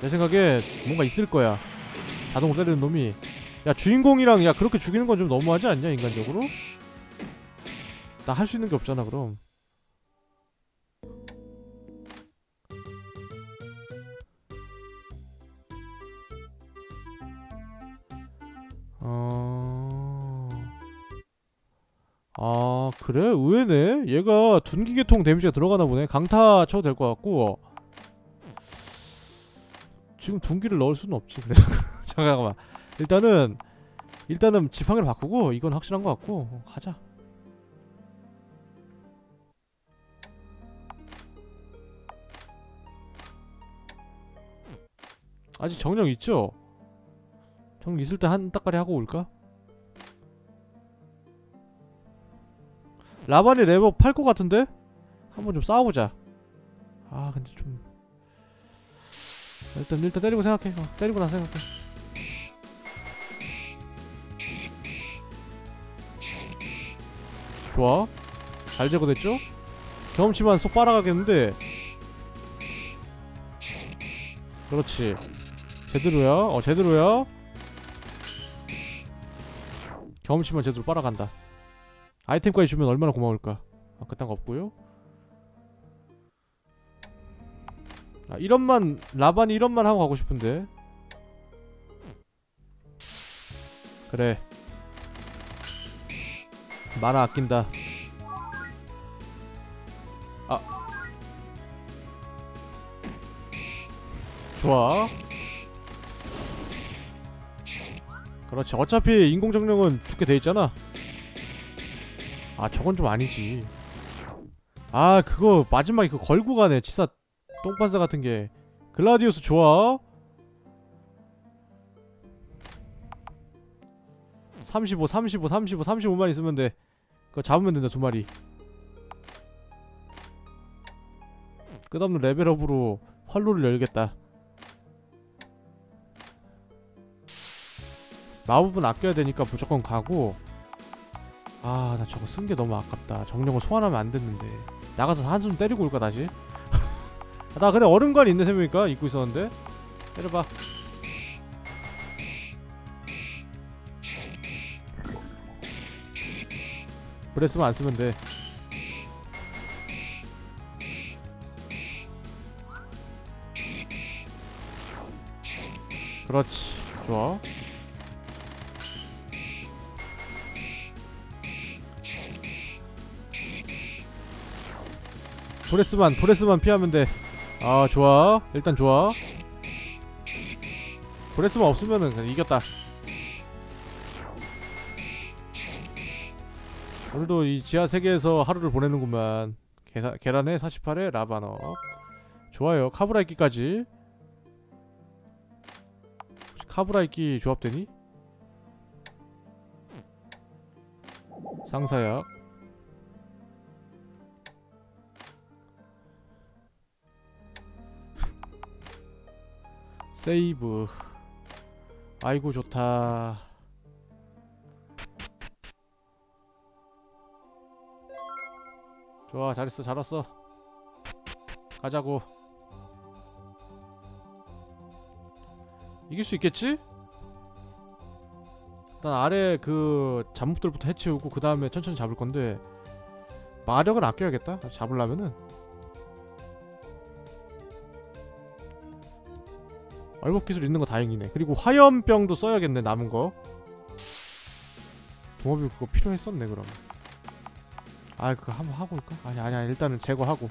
내 생각에 뭔가 있을 거야. 자동으로 때리는 놈이. 야, 주인공이랑, 야, 그렇게 죽이는 건 좀 너무하지 않냐, 인간적으로? 나 할 수 있는 게 없잖아, 그럼. 그래? 의외네 얘가 둔기계통 데미지가 들어가나 보네 강타 쳐도 될 것 같고 지금 둔기를 넣을 수는 없지 그래서 잠깐만 일단은 일단은 지팡이를 바꾸고 이건 확실한 것 같고 어, 가자 아직 정령 있죠? 정령 있을 때 한 따까리 하고 올까? 라반이 레버 팔 것 같은데? 한번 좀 싸워보자. 아 근데 좀. 일단 일단 때리고 생각해. 어, 때리고 나서 생각해. 좋아. 잘 제거됐죠? 경험치만 쏙 빨아가겠는데. 그렇지. 제대로야. 어 제대로야. 경험치만 제대로 빨아간다 아이템까지 주면 얼마나 고마울까? 아 그딴 거 없고요. 아 이런만 라반이 이런만 하고 가고 싶은데. 그래. 만화 아낀다. 아. 좋아. 그렇지. 어차피 인공정령은 죽게 돼있잖아 아 저건 좀 아니지. 아 그거 마지막에 그 걸고 가네 치사 똥반사 같은 게. 글라디우스 좋아. 35 35 35 35만 있으면 돼. 그거 잡으면 된다 두 마리. 끝없는 레벨업으로 활로를 열겠다. 마법은 아껴야 되니까 무조건 가고 아 나 저거 쓴 게 너무 아깝다. 정령을 소환하면 안 됐는데. 나가서 한숨 때리고 올까 다시? 아, 나 그래 얼음관 있네 생각해보니까 입고 있었는데. 때려봐. 브레스만 안 쓰면 돼. 그렇지. 좋아 브레스만 브레스만 피하면 돼아 좋아. 일단 좋아. 브레스만 없으면은 그냥 이겼다. 오늘도 이 지하 세계에서 하루를 보내는구만. 계사, 계란에 48에 라바너. 좋아요. 카브라이끼까지. 혹시 카브라이끼 조합되니? 상사약 세이브. 아이고 좋다. 좋아 잘했어 잘 왔어. 가자고. 이길 수 있겠지? 일단 아래 그 잡목들부터 해치우고 그 다음에 천천히 잡을 건데 마력을 아껴야겠다. 잡으려면은 얼복 기술 있는 거 다행이네. 그리고 화염병도 써야겠네 남은 거. 동업이 그거 필요했었네 그럼. 아 그거 한번 하고 올까? 아니 아니야. 일단은 제거하고.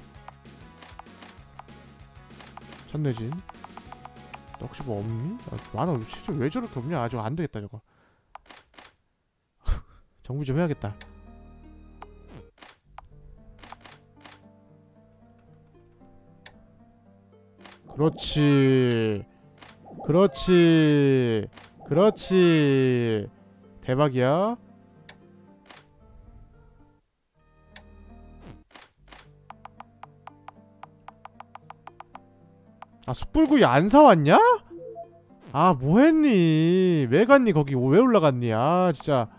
천내진. 너 혹시 뭐 없니? 아, 만화 진짜 왜 저렇게 없냐? 아주 안되겠다 저거. 정비 좀 해야겠다. 그렇지 그렇지. 그렇지. 대박이야. 아 숯불구이 안 사왔냐? 아 뭐했니? 왜 갔니? 거기 왜 올라갔니? 아 진짜.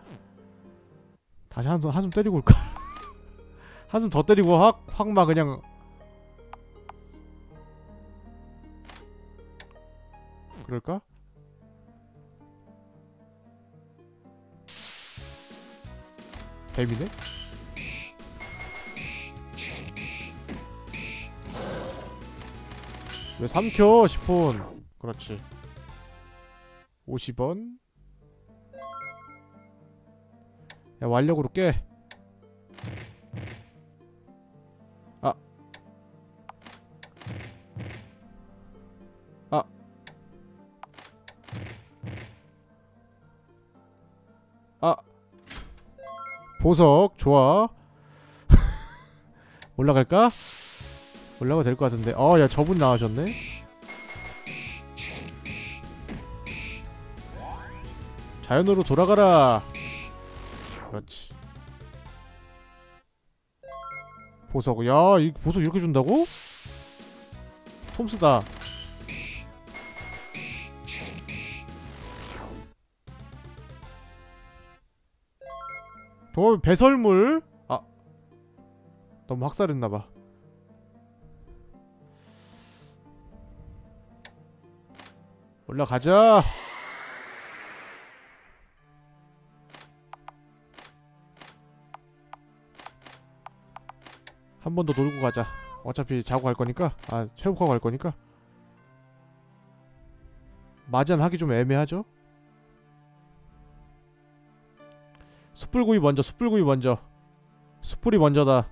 다시 한숨 한숨 때리고 올까? 한숨 더 때리고 확 확 막 그냥 그럴까? 뱀이네? 왜 삼켜 10폰 그렇지 50원 야 완력으로 깨 아. 아. 아. 보석 좋아. 올라갈까? 올라가 될 것 같은데. 어 야 저분 나와셨네. 자연으로 돌아가라. 그렇지. 보석. 야이 보석 이렇게 준다고? 톰스다 도 배설물? 아 너무 학살했나봐. 올라가자. 한 번 더 놀고 가자. 어차피 자고 갈 거니까. 아 회복하고 갈 거니까. 마전 하기 좀 애매하죠? 숯불구이 먼저 숯불구이 먼저. 숯불이 먼저다.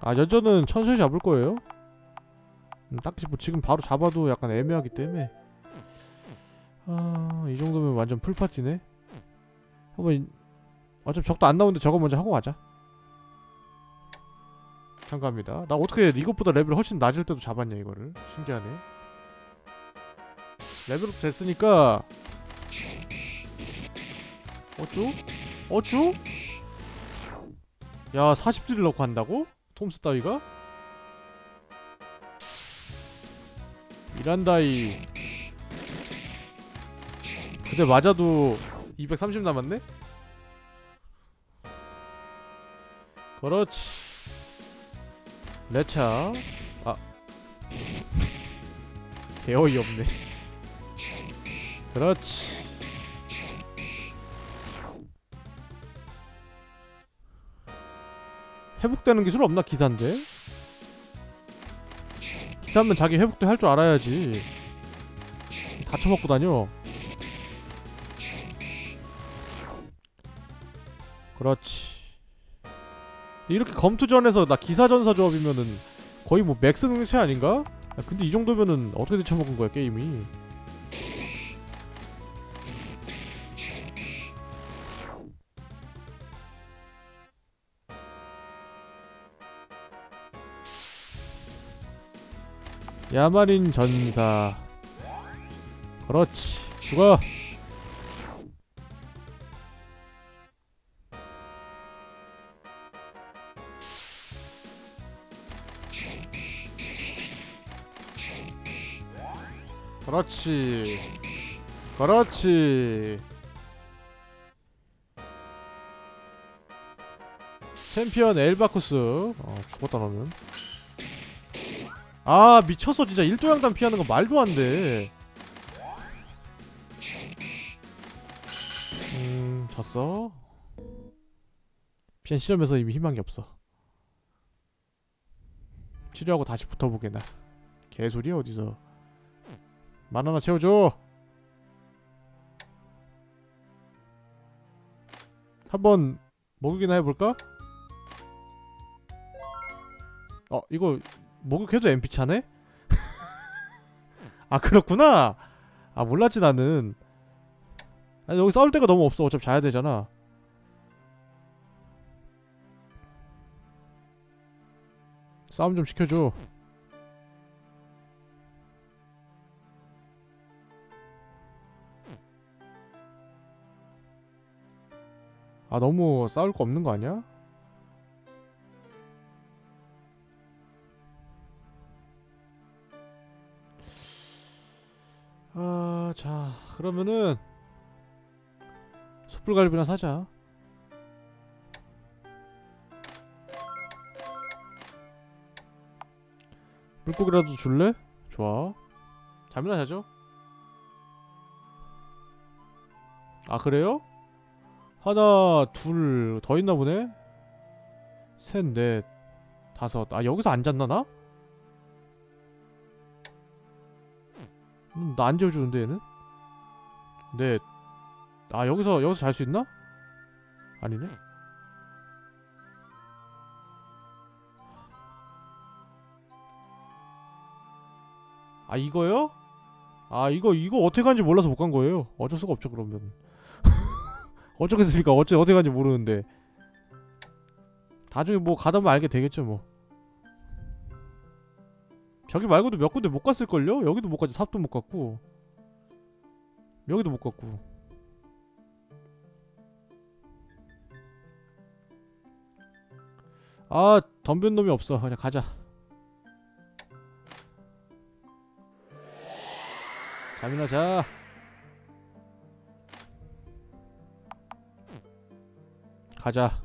아 여전은 천천히 잡을 거예요? 음, 딱히 뭐 지금 바로 잡아도 약간 애매하기 때문에. 아, 이 정도면 완전 full party네 한번 이- 어차피 적도 안 나오는데 저거 먼저 하고 가자 참가합니다 나 어떻게 이것보다 레벨 훨씬 낮을 때도 잡았냐 이거를 신기하네 level up 됐으니까 어쭈? 어쭈? 야 40딜 넣고 한다고? 톰스 따위가? 이란다이 근데 맞아도 230 남았네? 그렇지. 레차. 아. 개어이 없네. 그렇지. 회복되는 기술 없나 기사인데? 기사면 자기 회복도 할 줄 알아야지. 다쳐먹고 다녀 그렇지. 이렇게 검투전에서 나 기사전사 조합이면은 거의 뭐 max 능력치 아닌가? 야, 근데 이 정도면은 어떻게 돼 처먹은 거야 게임이? 야마린 전사. 그렇지. 죽어 그렇지. 그렇지. 챔피언 엘바쿠스. 어 죽었다 너는 아 미쳤어. 진짜 일도양단 피하는 거 말도 안돼. 음 졌어? 피한 시점에서 이미 희망이 없어. 치료하고 다시 붙어보게 나. 개소리야 어디서 만 하나 채워줘. 한번 목욕이나 해볼까? 어 이거 목욕해도 NP차네? 아 그렇구나! 아 몰랐지 나는. 아니 여기 싸울 데가 너무 없어. 어차피 자야 되잖아. 싸움 좀 시켜줘 아 너무 싸울 거 없는 거 아니야? 아, 자, 그러면은 숯불갈비나 사자. 물고기라도 줄래? 좋아. 잠이나 자죠? 아, 그래요? 하나, 둘, 더 있나 보네? 셋, 넷, 다섯. 아, 여기서 안 잤나, 나? 음, 나안 재워주는데, 얘는? 넷. 아, 여기서, 여기서 잘 수 있나? 아니네? 아, 이거요? 아, 이거, 이거 어떻게 간지 몰라서 못 간 거예요. 어쩔 수가 없죠, 그러면. 어쩌겠습니까? 어째 어떻게 간지 모르는데. 나중에 뭐 가다 보면 알게 되겠죠, 뭐. 저기 말고도 몇 군데 못 갔을걸요? 여기도 못 갔지, 삽도 못 갔고. 여기도 못 갔고. 아, 덤변 놈이 없어. 그냥 가자. 잠이나 자. 가자.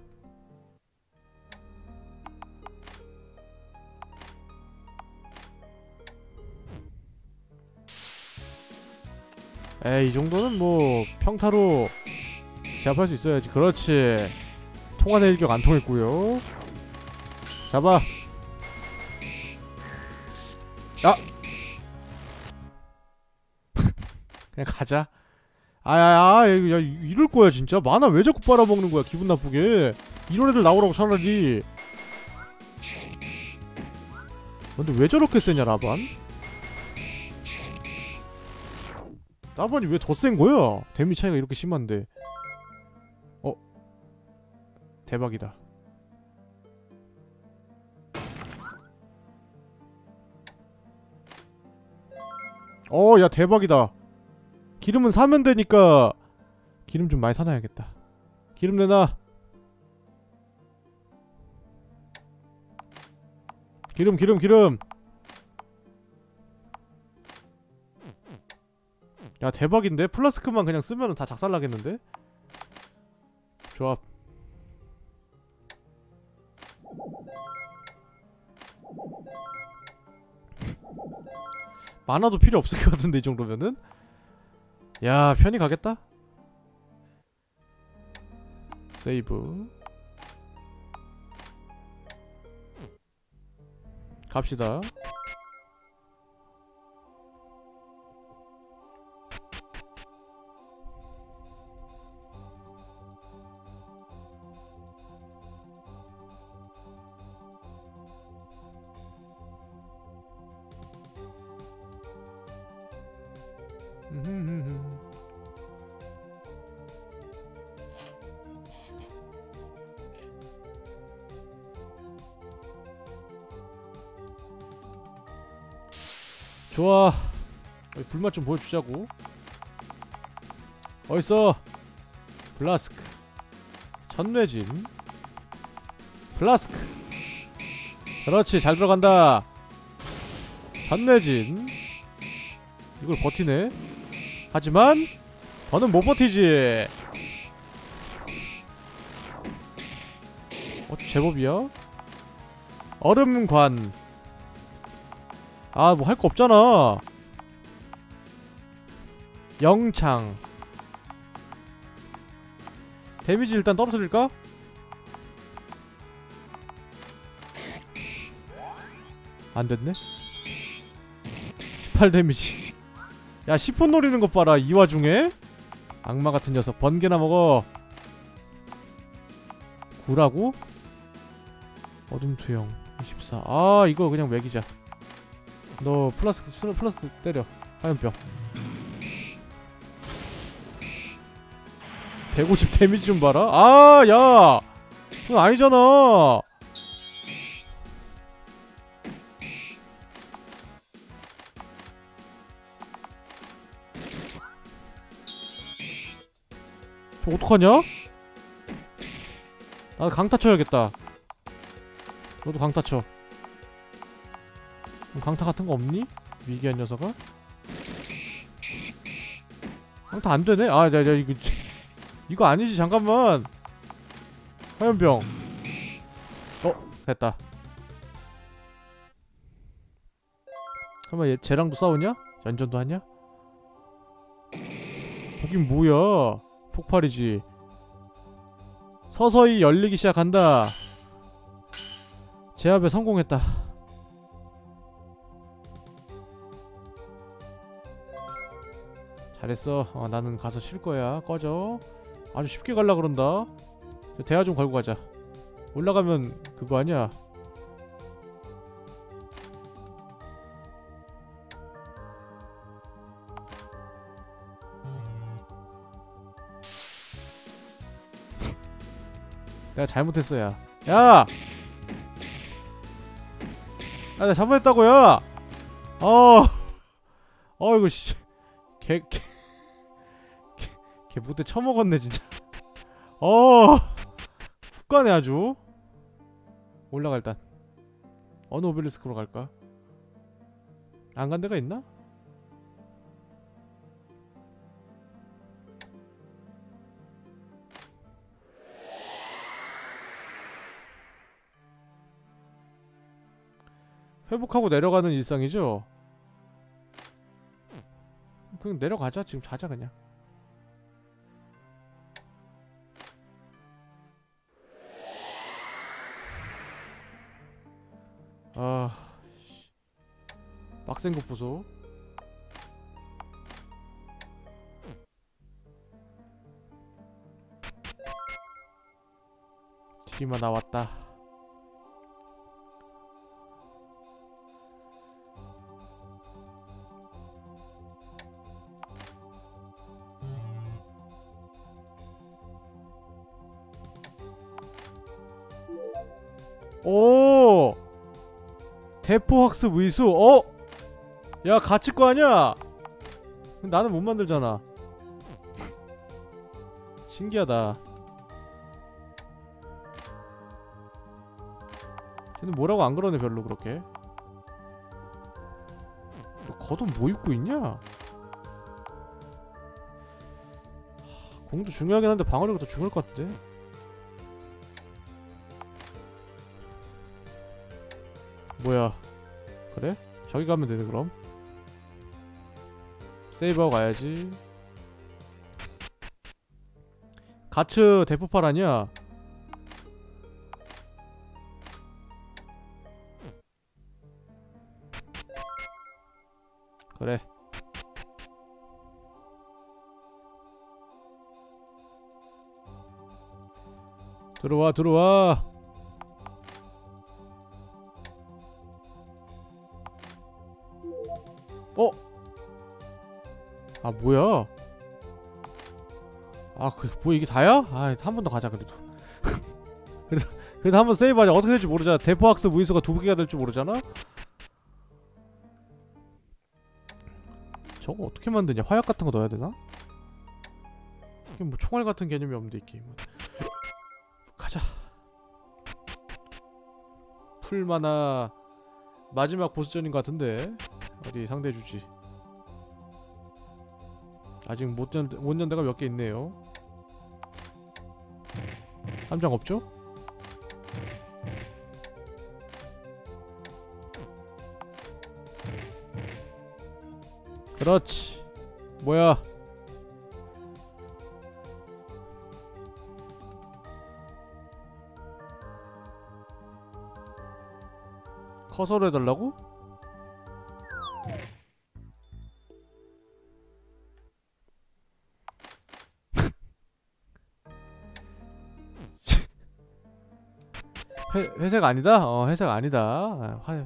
에이, 이 정도는 뭐 평타로 제압할 수 있어야지. 그렇지. 통화의 일격 안 통했고요. 잡아. 야. 그냥 가자. 아야야, 야, 야, 이럴 거야 진짜. 만화 왜 자꾸 빨아먹는 거야? 기분 나쁘게. 이런 애들 나오라고 차라리. 근데 왜 저렇게 세냐 라반? 라반이 왜 더 센 거야? 데미 차이가 이렇게 심한데. 어? 대박이다. 어, 야 대박이다. 기름은 사면 되니까 기름 좀 많이 사놔야겠다. 기름 내놔. 기름 기름 기름. 야 대박인데 플라스크만 그냥 쓰면 다 작살나겠는데? 조합. 많아도 필요 없을 것 같은데 이 정도면은? 야 편히 가겠다. 세이브. 갑시다 불맛 좀 보여주자고. 어딨어? 블라스크. 천뇌진 블라스크. 그렇지 잘 들어간다. 천뇌진 이걸 버티네. 하지만 더는 못 버티지. 어쭈 제법이야? 얼음관. 아 뭐 할 거 없잖아 영창 데미지 일단 떨어뜨릴까? 안됐네 18 데미지 야 10분 노리는 것 봐라 이 와중에 악마 같은 녀석 번개나 먹어 9라고? 어둠 투영 24. 아 이거 그냥 매기자. 너 플러스 스- 플러스 때려. 화염병. 150 데미지 좀 봐라. 아 야. 그건 아니잖아. 저 어떡하냐? 나 강타 쳐야겠다. 너도 강타 쳐. 강타 같은 거 없니? 위기한 녀석아? 강타 안 되네? 아, 야, 야, 이거 이거 아니지 잠깐만. 화염병. 어, 됐다. 잠깐만 얘 쟤랑도 싸우냐? 연전도 하냐? 거긴 뭐야? 폭발이지. 서서히 열리기 시작한다. 제압에 성공했다. 잘했어. 어, 나는 가서 쉴 거야. 꺼져. 아주 쉽게 갈라 그런다. 대화 좀 걸고 가자. 올라가면 그거 아니야. 내가 잘못했어 야. 야! 아, 나 잘못했다고, 야! 어, 어이구, 씨. 개, 개, 개, 개 못돼 처먹었네, 진짜. 어, 훅 가네, 아주. 올라가, 일단. 어느 오벨리스크로 갈까? 안 간 데가 있나? 회복하고 내려가는 일상이죠? 그냥 내려가자 지금 자자 그냥 아 씨. 빡센 것 보소 디리마 나왔다 대포 학습 의수 어? 야 같이 거 아니야? 나는 못 만들잖아 신기하다 쟤는 뭐라고 안 그러네 별로 그렇게 너 겉은 뭐 입고 있냐? 하, 공도 중요하긴 한데 방어력이 더 중요할 것 같은데 뭐야 그래? 저기 가면 되네 그럼 세이브하고 가야지 가츠 대포팔 아니야? 그래 들어와 들어와 뭐야? 아, 그, 뭐 이게 다야? 아, 한 번 더 가자 그래도. 그래도 그래도 한 번 세이브하자. 어떻게 될지 모르잖아. 대포학습 우이수가 두 개가 될 줄 모르잖아. 저거 어떻게 만드냐? 화약 같은 거 넣어야 되나? 이게 뭐 총알 같은 개념이 없는데 이 게임은. 가자. 풀마나 마지막 보스전인 것 같은데 어디 상대해 주지. 아직 못 연, 못 연대가 몇 개 있네요. 함장 없죠? 그렇지. 뭐야? 커서로 해달라고? 회, 회색 아니다? 어 회색 아니다. 아, 화,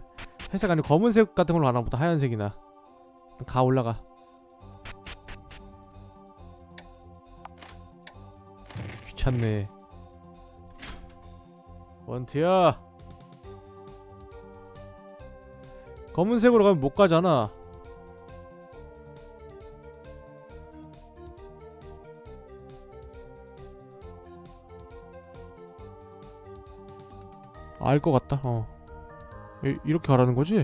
회색 아니고 검은색 같은 걸로 하나 보다. 하얀색이나. 가 올라가. 귀찮네. 원티야. 검은색으로 가면 못 가잖아 알 것 같다. 어. 이, 이렇게 가라는 거지?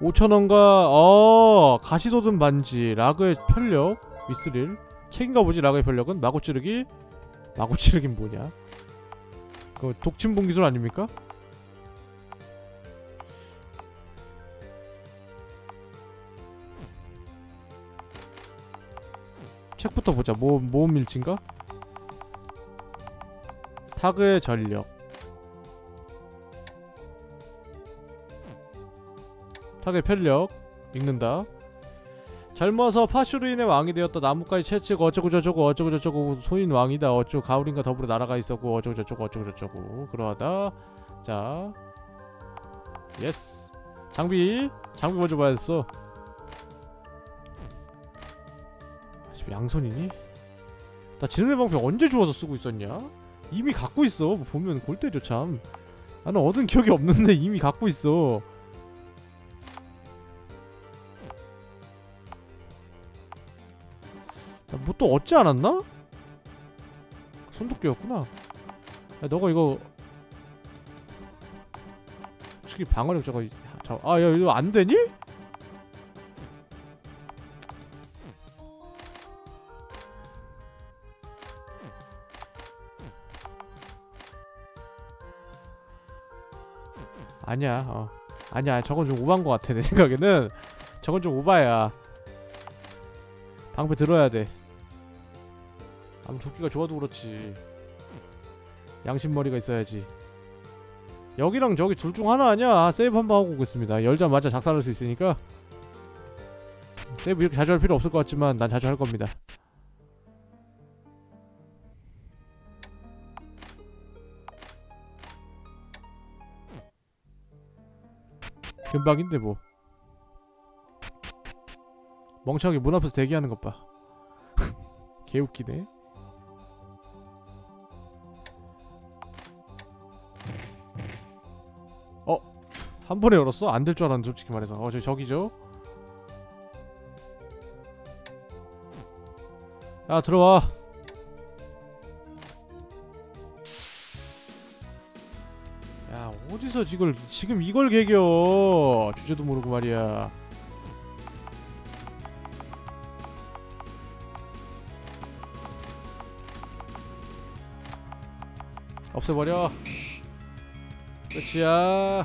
5천원과 어 가시돋은 반지 라그의 편력 미스릴. 책인가 보지 라그의 편력은? 마구 찌르기? 마구 찌르긴 뭐냐? 그 독침봉 기술 아닙니까? 책부터 보자. 모, 모험 일지인가? 타그의 전력. 타그의 편력. 읽는다. 젊어서 파슈르인의 왕이 되었다. 나뭇가지 채찍 어쩌고 저쩌고 어쩌고 저쩌고 소인 왕이다. 어쩌고 가우린과 더불어 나라가 있었고 어쩌고 저쩌고 어쩌고 저쩌고. 그러하다. 자. Yes. 장비. 장비 먼저 봐야겠어. 지금 양손이니? 나 지능의 방패 언제 주워서 쓰고 있었냐? 이미 갖고 있어 뭐 보면 골 때려 참 나는 얻은 기억이 없는데 이미 갖고 있어 뭐 또 얻지 않았나? 손도끼였구나 야 너가 이거 솔직히 방어력 저거 저, 아, 야, 이거 안 되니? 아니야, 어. 아니야, 저건 좀 오바인 것 같아, 내 생각에는. 저건 좀 오바야. 방패 들어야 돼. 아무 도끼가 좋아도 그렇지. 양심머리가 있어야지. 여기랑 저기 둘 중 하나 아니야. 아, 세이브 한 번 하고 오겠습니다. 열자마자 작살날 수 있으니까. 세이브 이렇게 자주 할 필요 없을 것 같지만 난 자주 할 겁니다. 금방인데 뭐. 멍청하게 문 앞에서 대기하는 것 봐. 개웃기네. 어? 한 번에 열었어? 안 될 줄 알았는데 솔직히 말해서 어 저 저기죠? 야 들어와 어디서 이걸 지금 이걸 개겨. 주제도 모르고 말이야. 없애버려. 끝이야.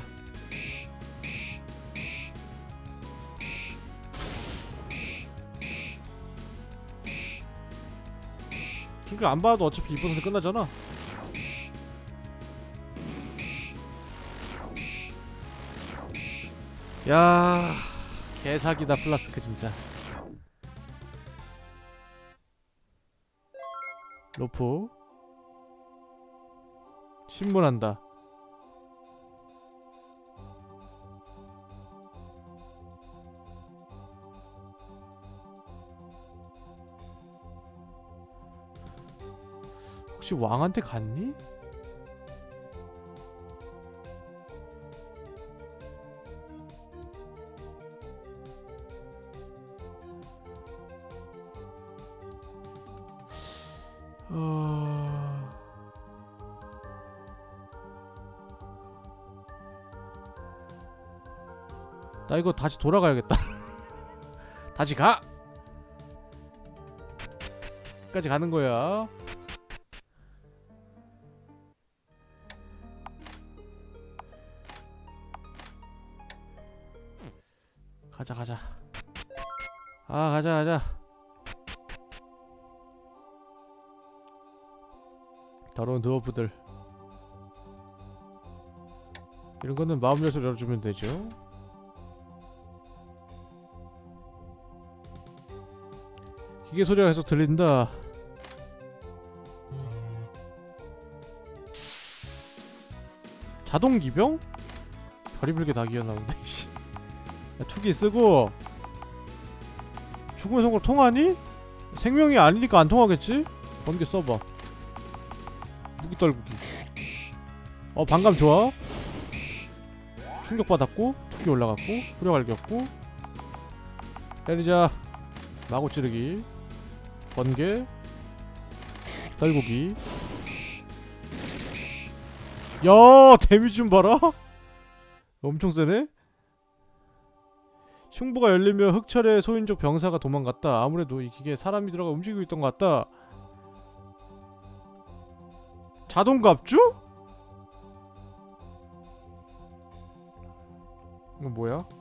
그러니까 안 봐도 어차피 이번 선 끝나잖아 야. 개사기다 플라스크 진짜. 로프. 신문한다. 혹시 왕한테 갔니? 이거 다시 돌아가야겠다. 다시 가. 끝까지 가는 거야. 가자 가자. 아 가자 가자. 더러운 드워프들. 이런 거는 마음 열쇠 열어주면 되죠. 기계 소리가 계속 들린다. 자동 기병? 별의별 게 다 기어나오네. 씨. 야, 투기 쓰고 죽음의 성공 통하니? 생명이 아니니까 안 통하겠지? 번개 써봐. 무기 떨구기. 어 반감 좋아. 충격받았고 투기 올라갔고 후려 갈겼고 때리자. 마구 찌르기. 번개 떨구기. 야 데미지 좀 봐라. 엄청 세네. 흉부가 열리며 흑철의 소인족 병사가 도망갔다. 아무래도 이 기계에 사람이 들어가 움직이고 있던 것 같다. 자동 갑주? 이건 뭐야?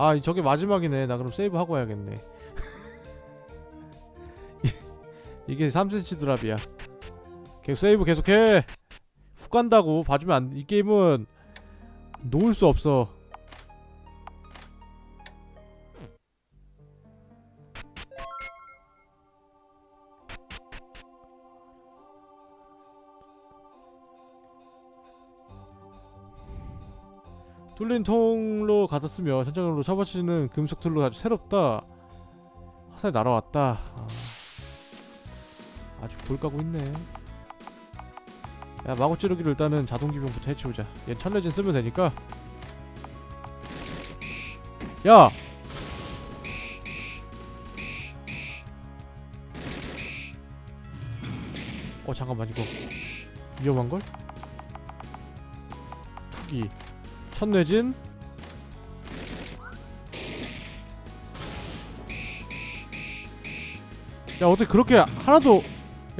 아 저게 마지막이네. 나 그럼 세이브 하고 와야겠네. 이게 3cm 드랍이야. 계속 세이브 계속해. 훅 간다고 봐주면 안 이 게임은 놓을 수 없어 뚫린 통로 가뒀으며 전장으로 쳐받치는 금속 툴로 아주 새롭다. 화살이 날아왔다. 아, 아주 볼까고 있네. 야 마구 찌르기를 일단은 자동기병부터 해치우자. 얘 천내진 쓰면 되니까. 야! 어 잠깐만 이거 위험한걸? 투기 첫뇌진. 야 어떻게 그렇게 하나도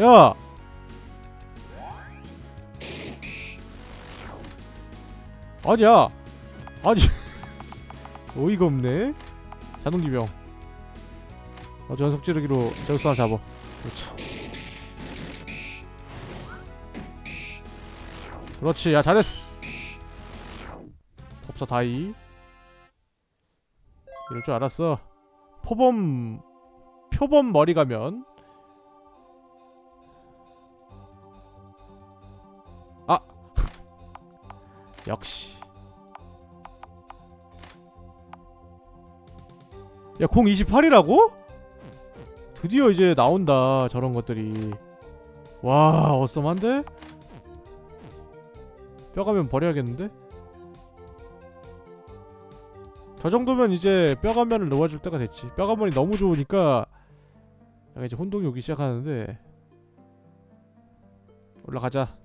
야! 아니야! 아니 어이가 없네. 자동기병. 어저 연속 찌르기로 저격수 하나 잡아. 그렇지 그렇지. 야 잘했어 법사 다이 이럴 줄 알았어 포범 표범 머리 가면 아 역시 야 공 28이라고? 드디어 이제 나온다 저런 것들이 와 어썸한데? 뼈가면 버려야겠는데? 저 정도면 이제 뼈가면을 놓아줄 때가 됐지. 뼈가면이 너무 좋으니까 약간 이제 혼동이 오기 시작하는데 올라가자.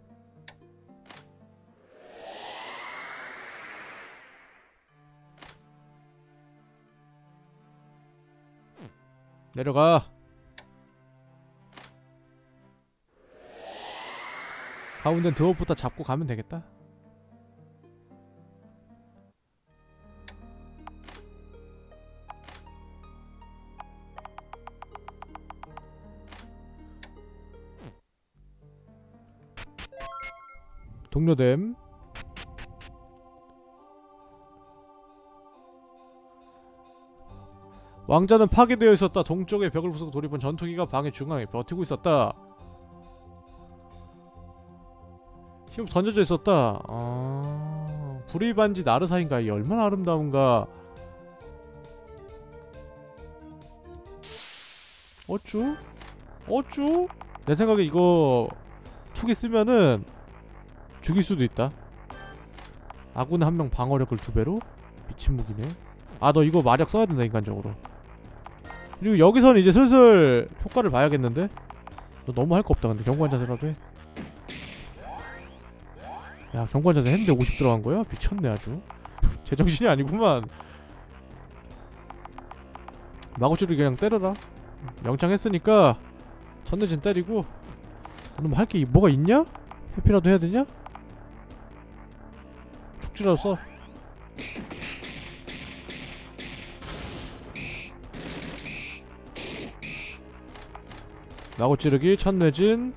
내려가. 가운데 드워프부터 잡고 가면 되겠다 동료됨 왕자는 파괴되어 있었다. 동쪽의 벽을 부수고 돌입한 전투기가 방의 중앙에 버티고 있었다. 힘 던져져 있었다. 아... 불의 반지 나르사인가 이 얼마나 아름다운가. 어쭈? 어쭈? 내 생각에 이거 투기 쓰면은 죽일 수도 있다. 아군 한 명 방어력을 두 배로? 미친 무기네. 아 너 이거 마력 써야 된다 인간적으로. 그리고 여기서는 이제 슬슬 효과를 봐야겠는데? 너 너무 할 거 없다 근데 경관 자세라도 해. 야 경관 자세 했는데 50 들어간 거야? 미쳤네 아주. 제정신이 아니구만. 마구치를 그냥 때려라. 영창 했으니까 천내진 때리고. 너뭐 할게 뭐가 있냐? 해피라도 해야 되냐? 써. 나고 찌르기, 천내진.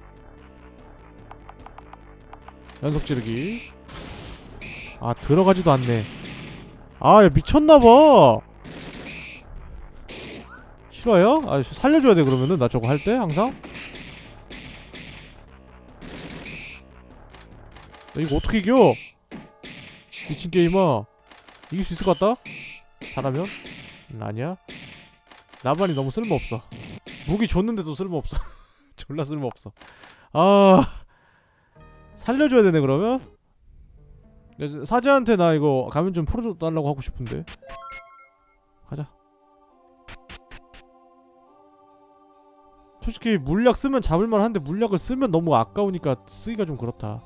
연속 찌르기. 아 들어가지도 않네. 아 야, 미쳤나봐. 싫어요? 아 살려줘야 돼 그러면은. 나 저거 할 때 항상. 야, 이거 어떻게 이겨 미친 게임아. 이길 수 있을 것 같다? 잘하면? 음, 아니야. 나반이 너무 쓸모없어. 무기 줬는데도 쓸모없어. 졸라 쓸모없어. 아 살려줘야 되네 그러면? 야, 사제한테 나 이거 가면 좀 풀어달라고 하고 싶은데. 가자. 솔직히 물약 쓰면 잡을만 한데 물약을 쓰면 너무 아까우니까 쓰기가 좀 그렇다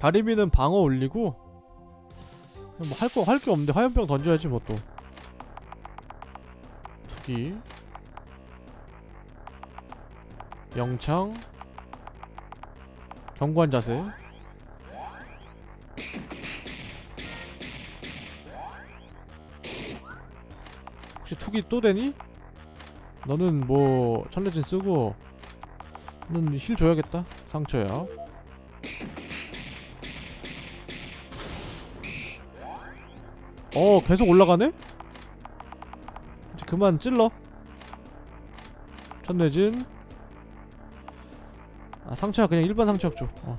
다리미는 방어 올리고 뭐 할 거 할 게 없는데 화염병 던져야지 뭐 또. 투기. 영창. 경관 자세. 혹시 투기 또 되니? 너는 뭐 천레진 쓰고 너는 힐 줘야겠다 상처야 어 계속 올라가네? 이제 그만 찔러 천내진 아 상처야 그냥 일반 상처약 줘 어.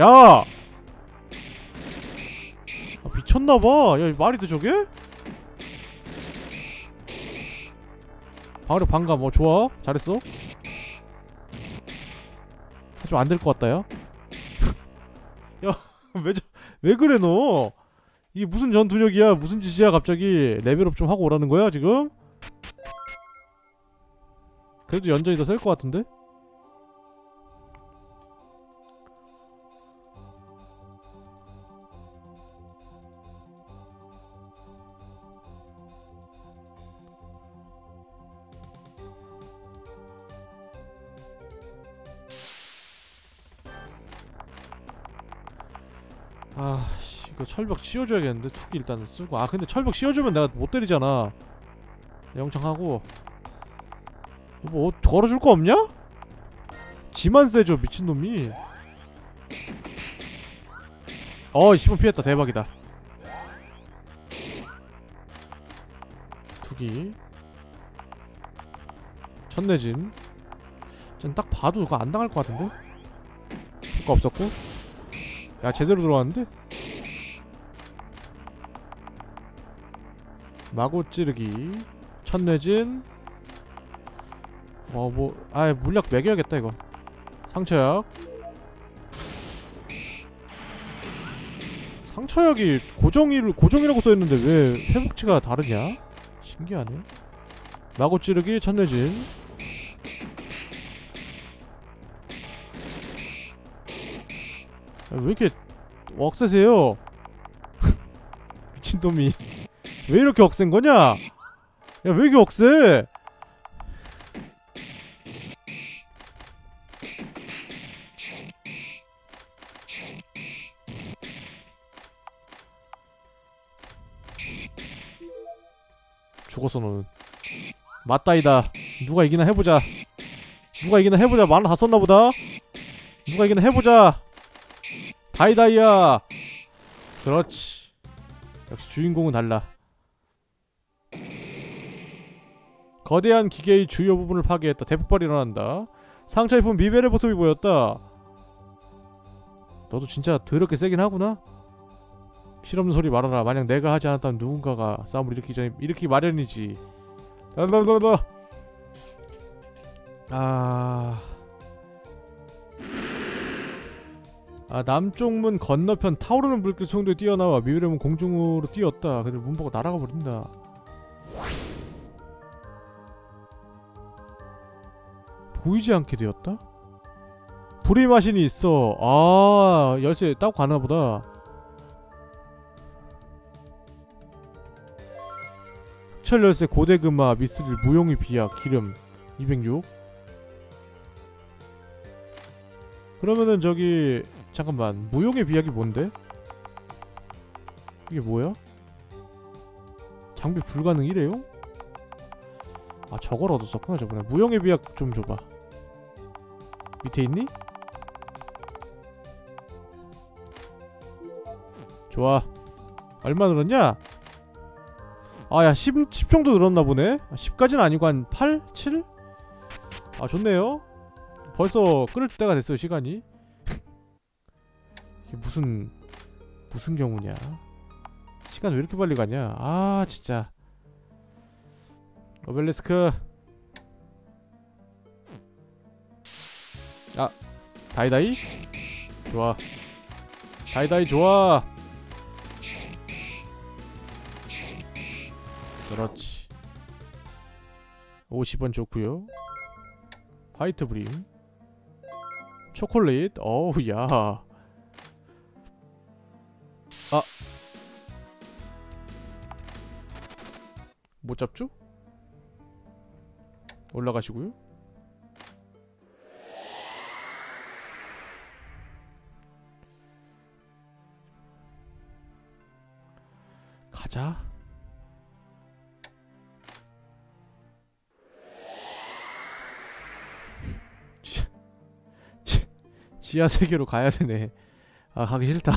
야! 아, 미쳤나봐 야 말이 돼 저게? 바로 반감 어 좋아 잘했어 좀 안 될 것 같다 야 야, 왜, 저, 왜 그래, 너? 이게 무슨 전투력이야? 무슨 짓이야, 갑자기? 레벨업 좀 하고 오라는 거야, 지금? 그래도 연전이 더 셀 것 같은데? 철벽 씌워줘야겠는데 투기 일단 쓰고. 아, 근데 철벽 씌워주면 내가 못 때리잖아. 영창하고. 뭐 어, 걸어줄 거 없냐? 지만 세죠 미친놈이. 어, 10번 피했다 대박이다. 투기. 천내진. 전딱 봐도 그거 안 당할 것 같은데? 효과 없었고. 야 제대로 들어왔는데? 마구 찌르기. 천내진. 어 뭐 아예 물약 매겨야겠다 이거. 상처약. 상처약이 고정일 고정이라고 써있는데 왜 회복치가 다르냐? 신기하네. 마구 찌르기 천내진. 아, 왜 이렇게 억세세요? 미친놈이 왜 이렇게 억센 거냐? 야 왜 이렇게 억세? 죽었어 너는. 맞다이다. 누가 이기나 해보자. 누가 이기나 해보자. 만화 다 썼나 보다. 누가 이기나 해보자. 다이다이야. 그렇지. 역시 주인공은 달라 거대한 기계의 주요 부분을 파괴했다. 대폭발이 일어난다. 상처 입은 미벨의 모습이 보였다. 너도 진짜 더럽게 세긴 하구나? 실없는 소리 말아라. 만약 내가 하지 않았다면 누군가가 싸움을 일으키기 전에 일으키기 마련이지. 랄랄랄라. 아... 아 남쪽 문 건너편 타오르는 불길 소용돌이 뛰어나와 미래의 문 공중으로 뛰었다. 근데 문 보고 날아가 버린다 보이지 않게 되었다? 불의 마신이 있어 아 열쇠 따고 가나 보다 흑철 열쇠 고대 금화 미스릴 무용의 비약 기름 206 그러면은 저기 잠깐만 무용의 비약이 뭔데? 이게 뭐야? 장비 불가능이래요? 아 저걸 얻었었구나 저번에 무용의 비약 좀 줘봐 밑에 있니? 좋아 얼마 늘었냐? 아야 10, 10 정도 늘었나 보네? 10까지는 아니고 한 8? 7? 아 좋네요 벌써 끓을 때가 됐어요 시간이 이게 무슨 무슨 경우냐 시간 왜 이렇게 빨리 가냐 아 진짜 오벨리스크 다이다이? 좋아. 다이다이 좋아. 그렇지. 50원 좋구요. 화이트 브림. 초콜릿. 어우 야. 아. 못 잡죠? 올라가시고요. 가자. 지- 지- 지하 세계로 가야 되네. 아 가기 싫다.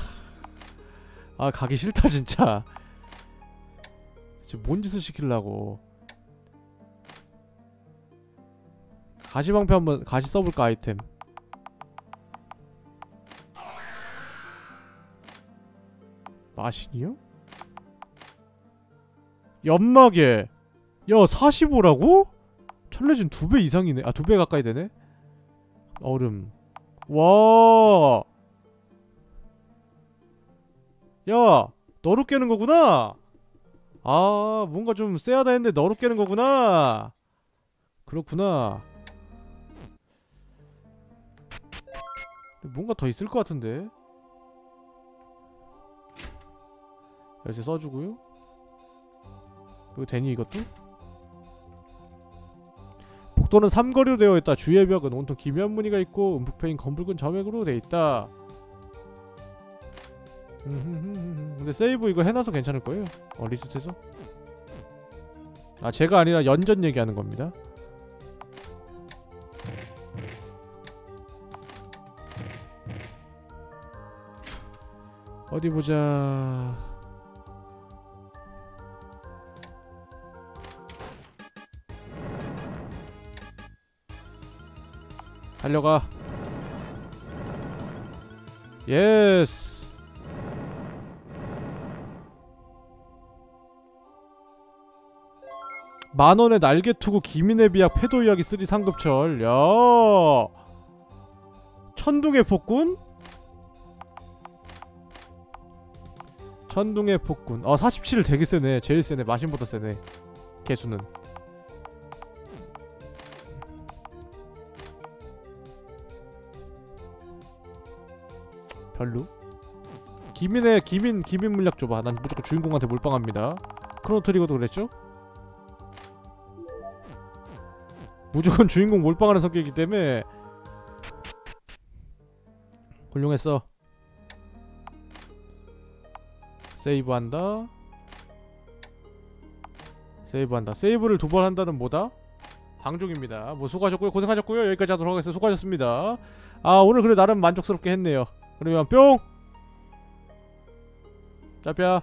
아 가기 싫다 진짜. 지금 뭔 짓을 시키려고. 가시방패 한번 가시 써볼까 아이템. 마신이요? 연막에 야 45라고? 천레진 두 배 이상이네 아 두 배 가까이 되네 얼음 와 야, 너로 깨는 거구나. 아, 뭔가 좀 쎄하다 했는데 너로 깨는 거구나. 그렇구나. 뭔가 더 있을 것 같은데. 열쇠 써주고요. 이거 되니 이것도? 복도는 삼거리로 되어 있다. 주의 벽은 온통 기묘한 무늬가 있고 음북패인 검붉은 점액으로 되어 있다. 근데 세이브 이거 해놔서 괜찮을 거예요. 어 리셋해서. 아 제가 아니라 연전 얘기하는 겁니다. 어디 보자. 달려가. 예스. 만원의 날개 투구 기민의 비약 패도 이야기 3 상급철. 야. 천둥의 폭군? 천둥의 폭군. 아 47을 되게 세네. 제일 세네. 마신보다 세네. 개수는 별로. 기민의 기민 기민 물약 줘봐. 난 무조건 주인공한테 몰빵합니다. 크로노 트리거도 그랬죠? 무조건 주인공 몰빵하는 성격이기 때문에 훌륭했어. 세이브한다. 세이브한다. 세이브를 두 번 한다는 뭐다? 방종입니다. 뭐 수고하셨고요. 고생하셨고요. 여기까지 하도록 하겠습니다. 수고하셨습니다. 아 오늘 그래 나름 만족스럽게 했네요 그러면 뿅. 잡혀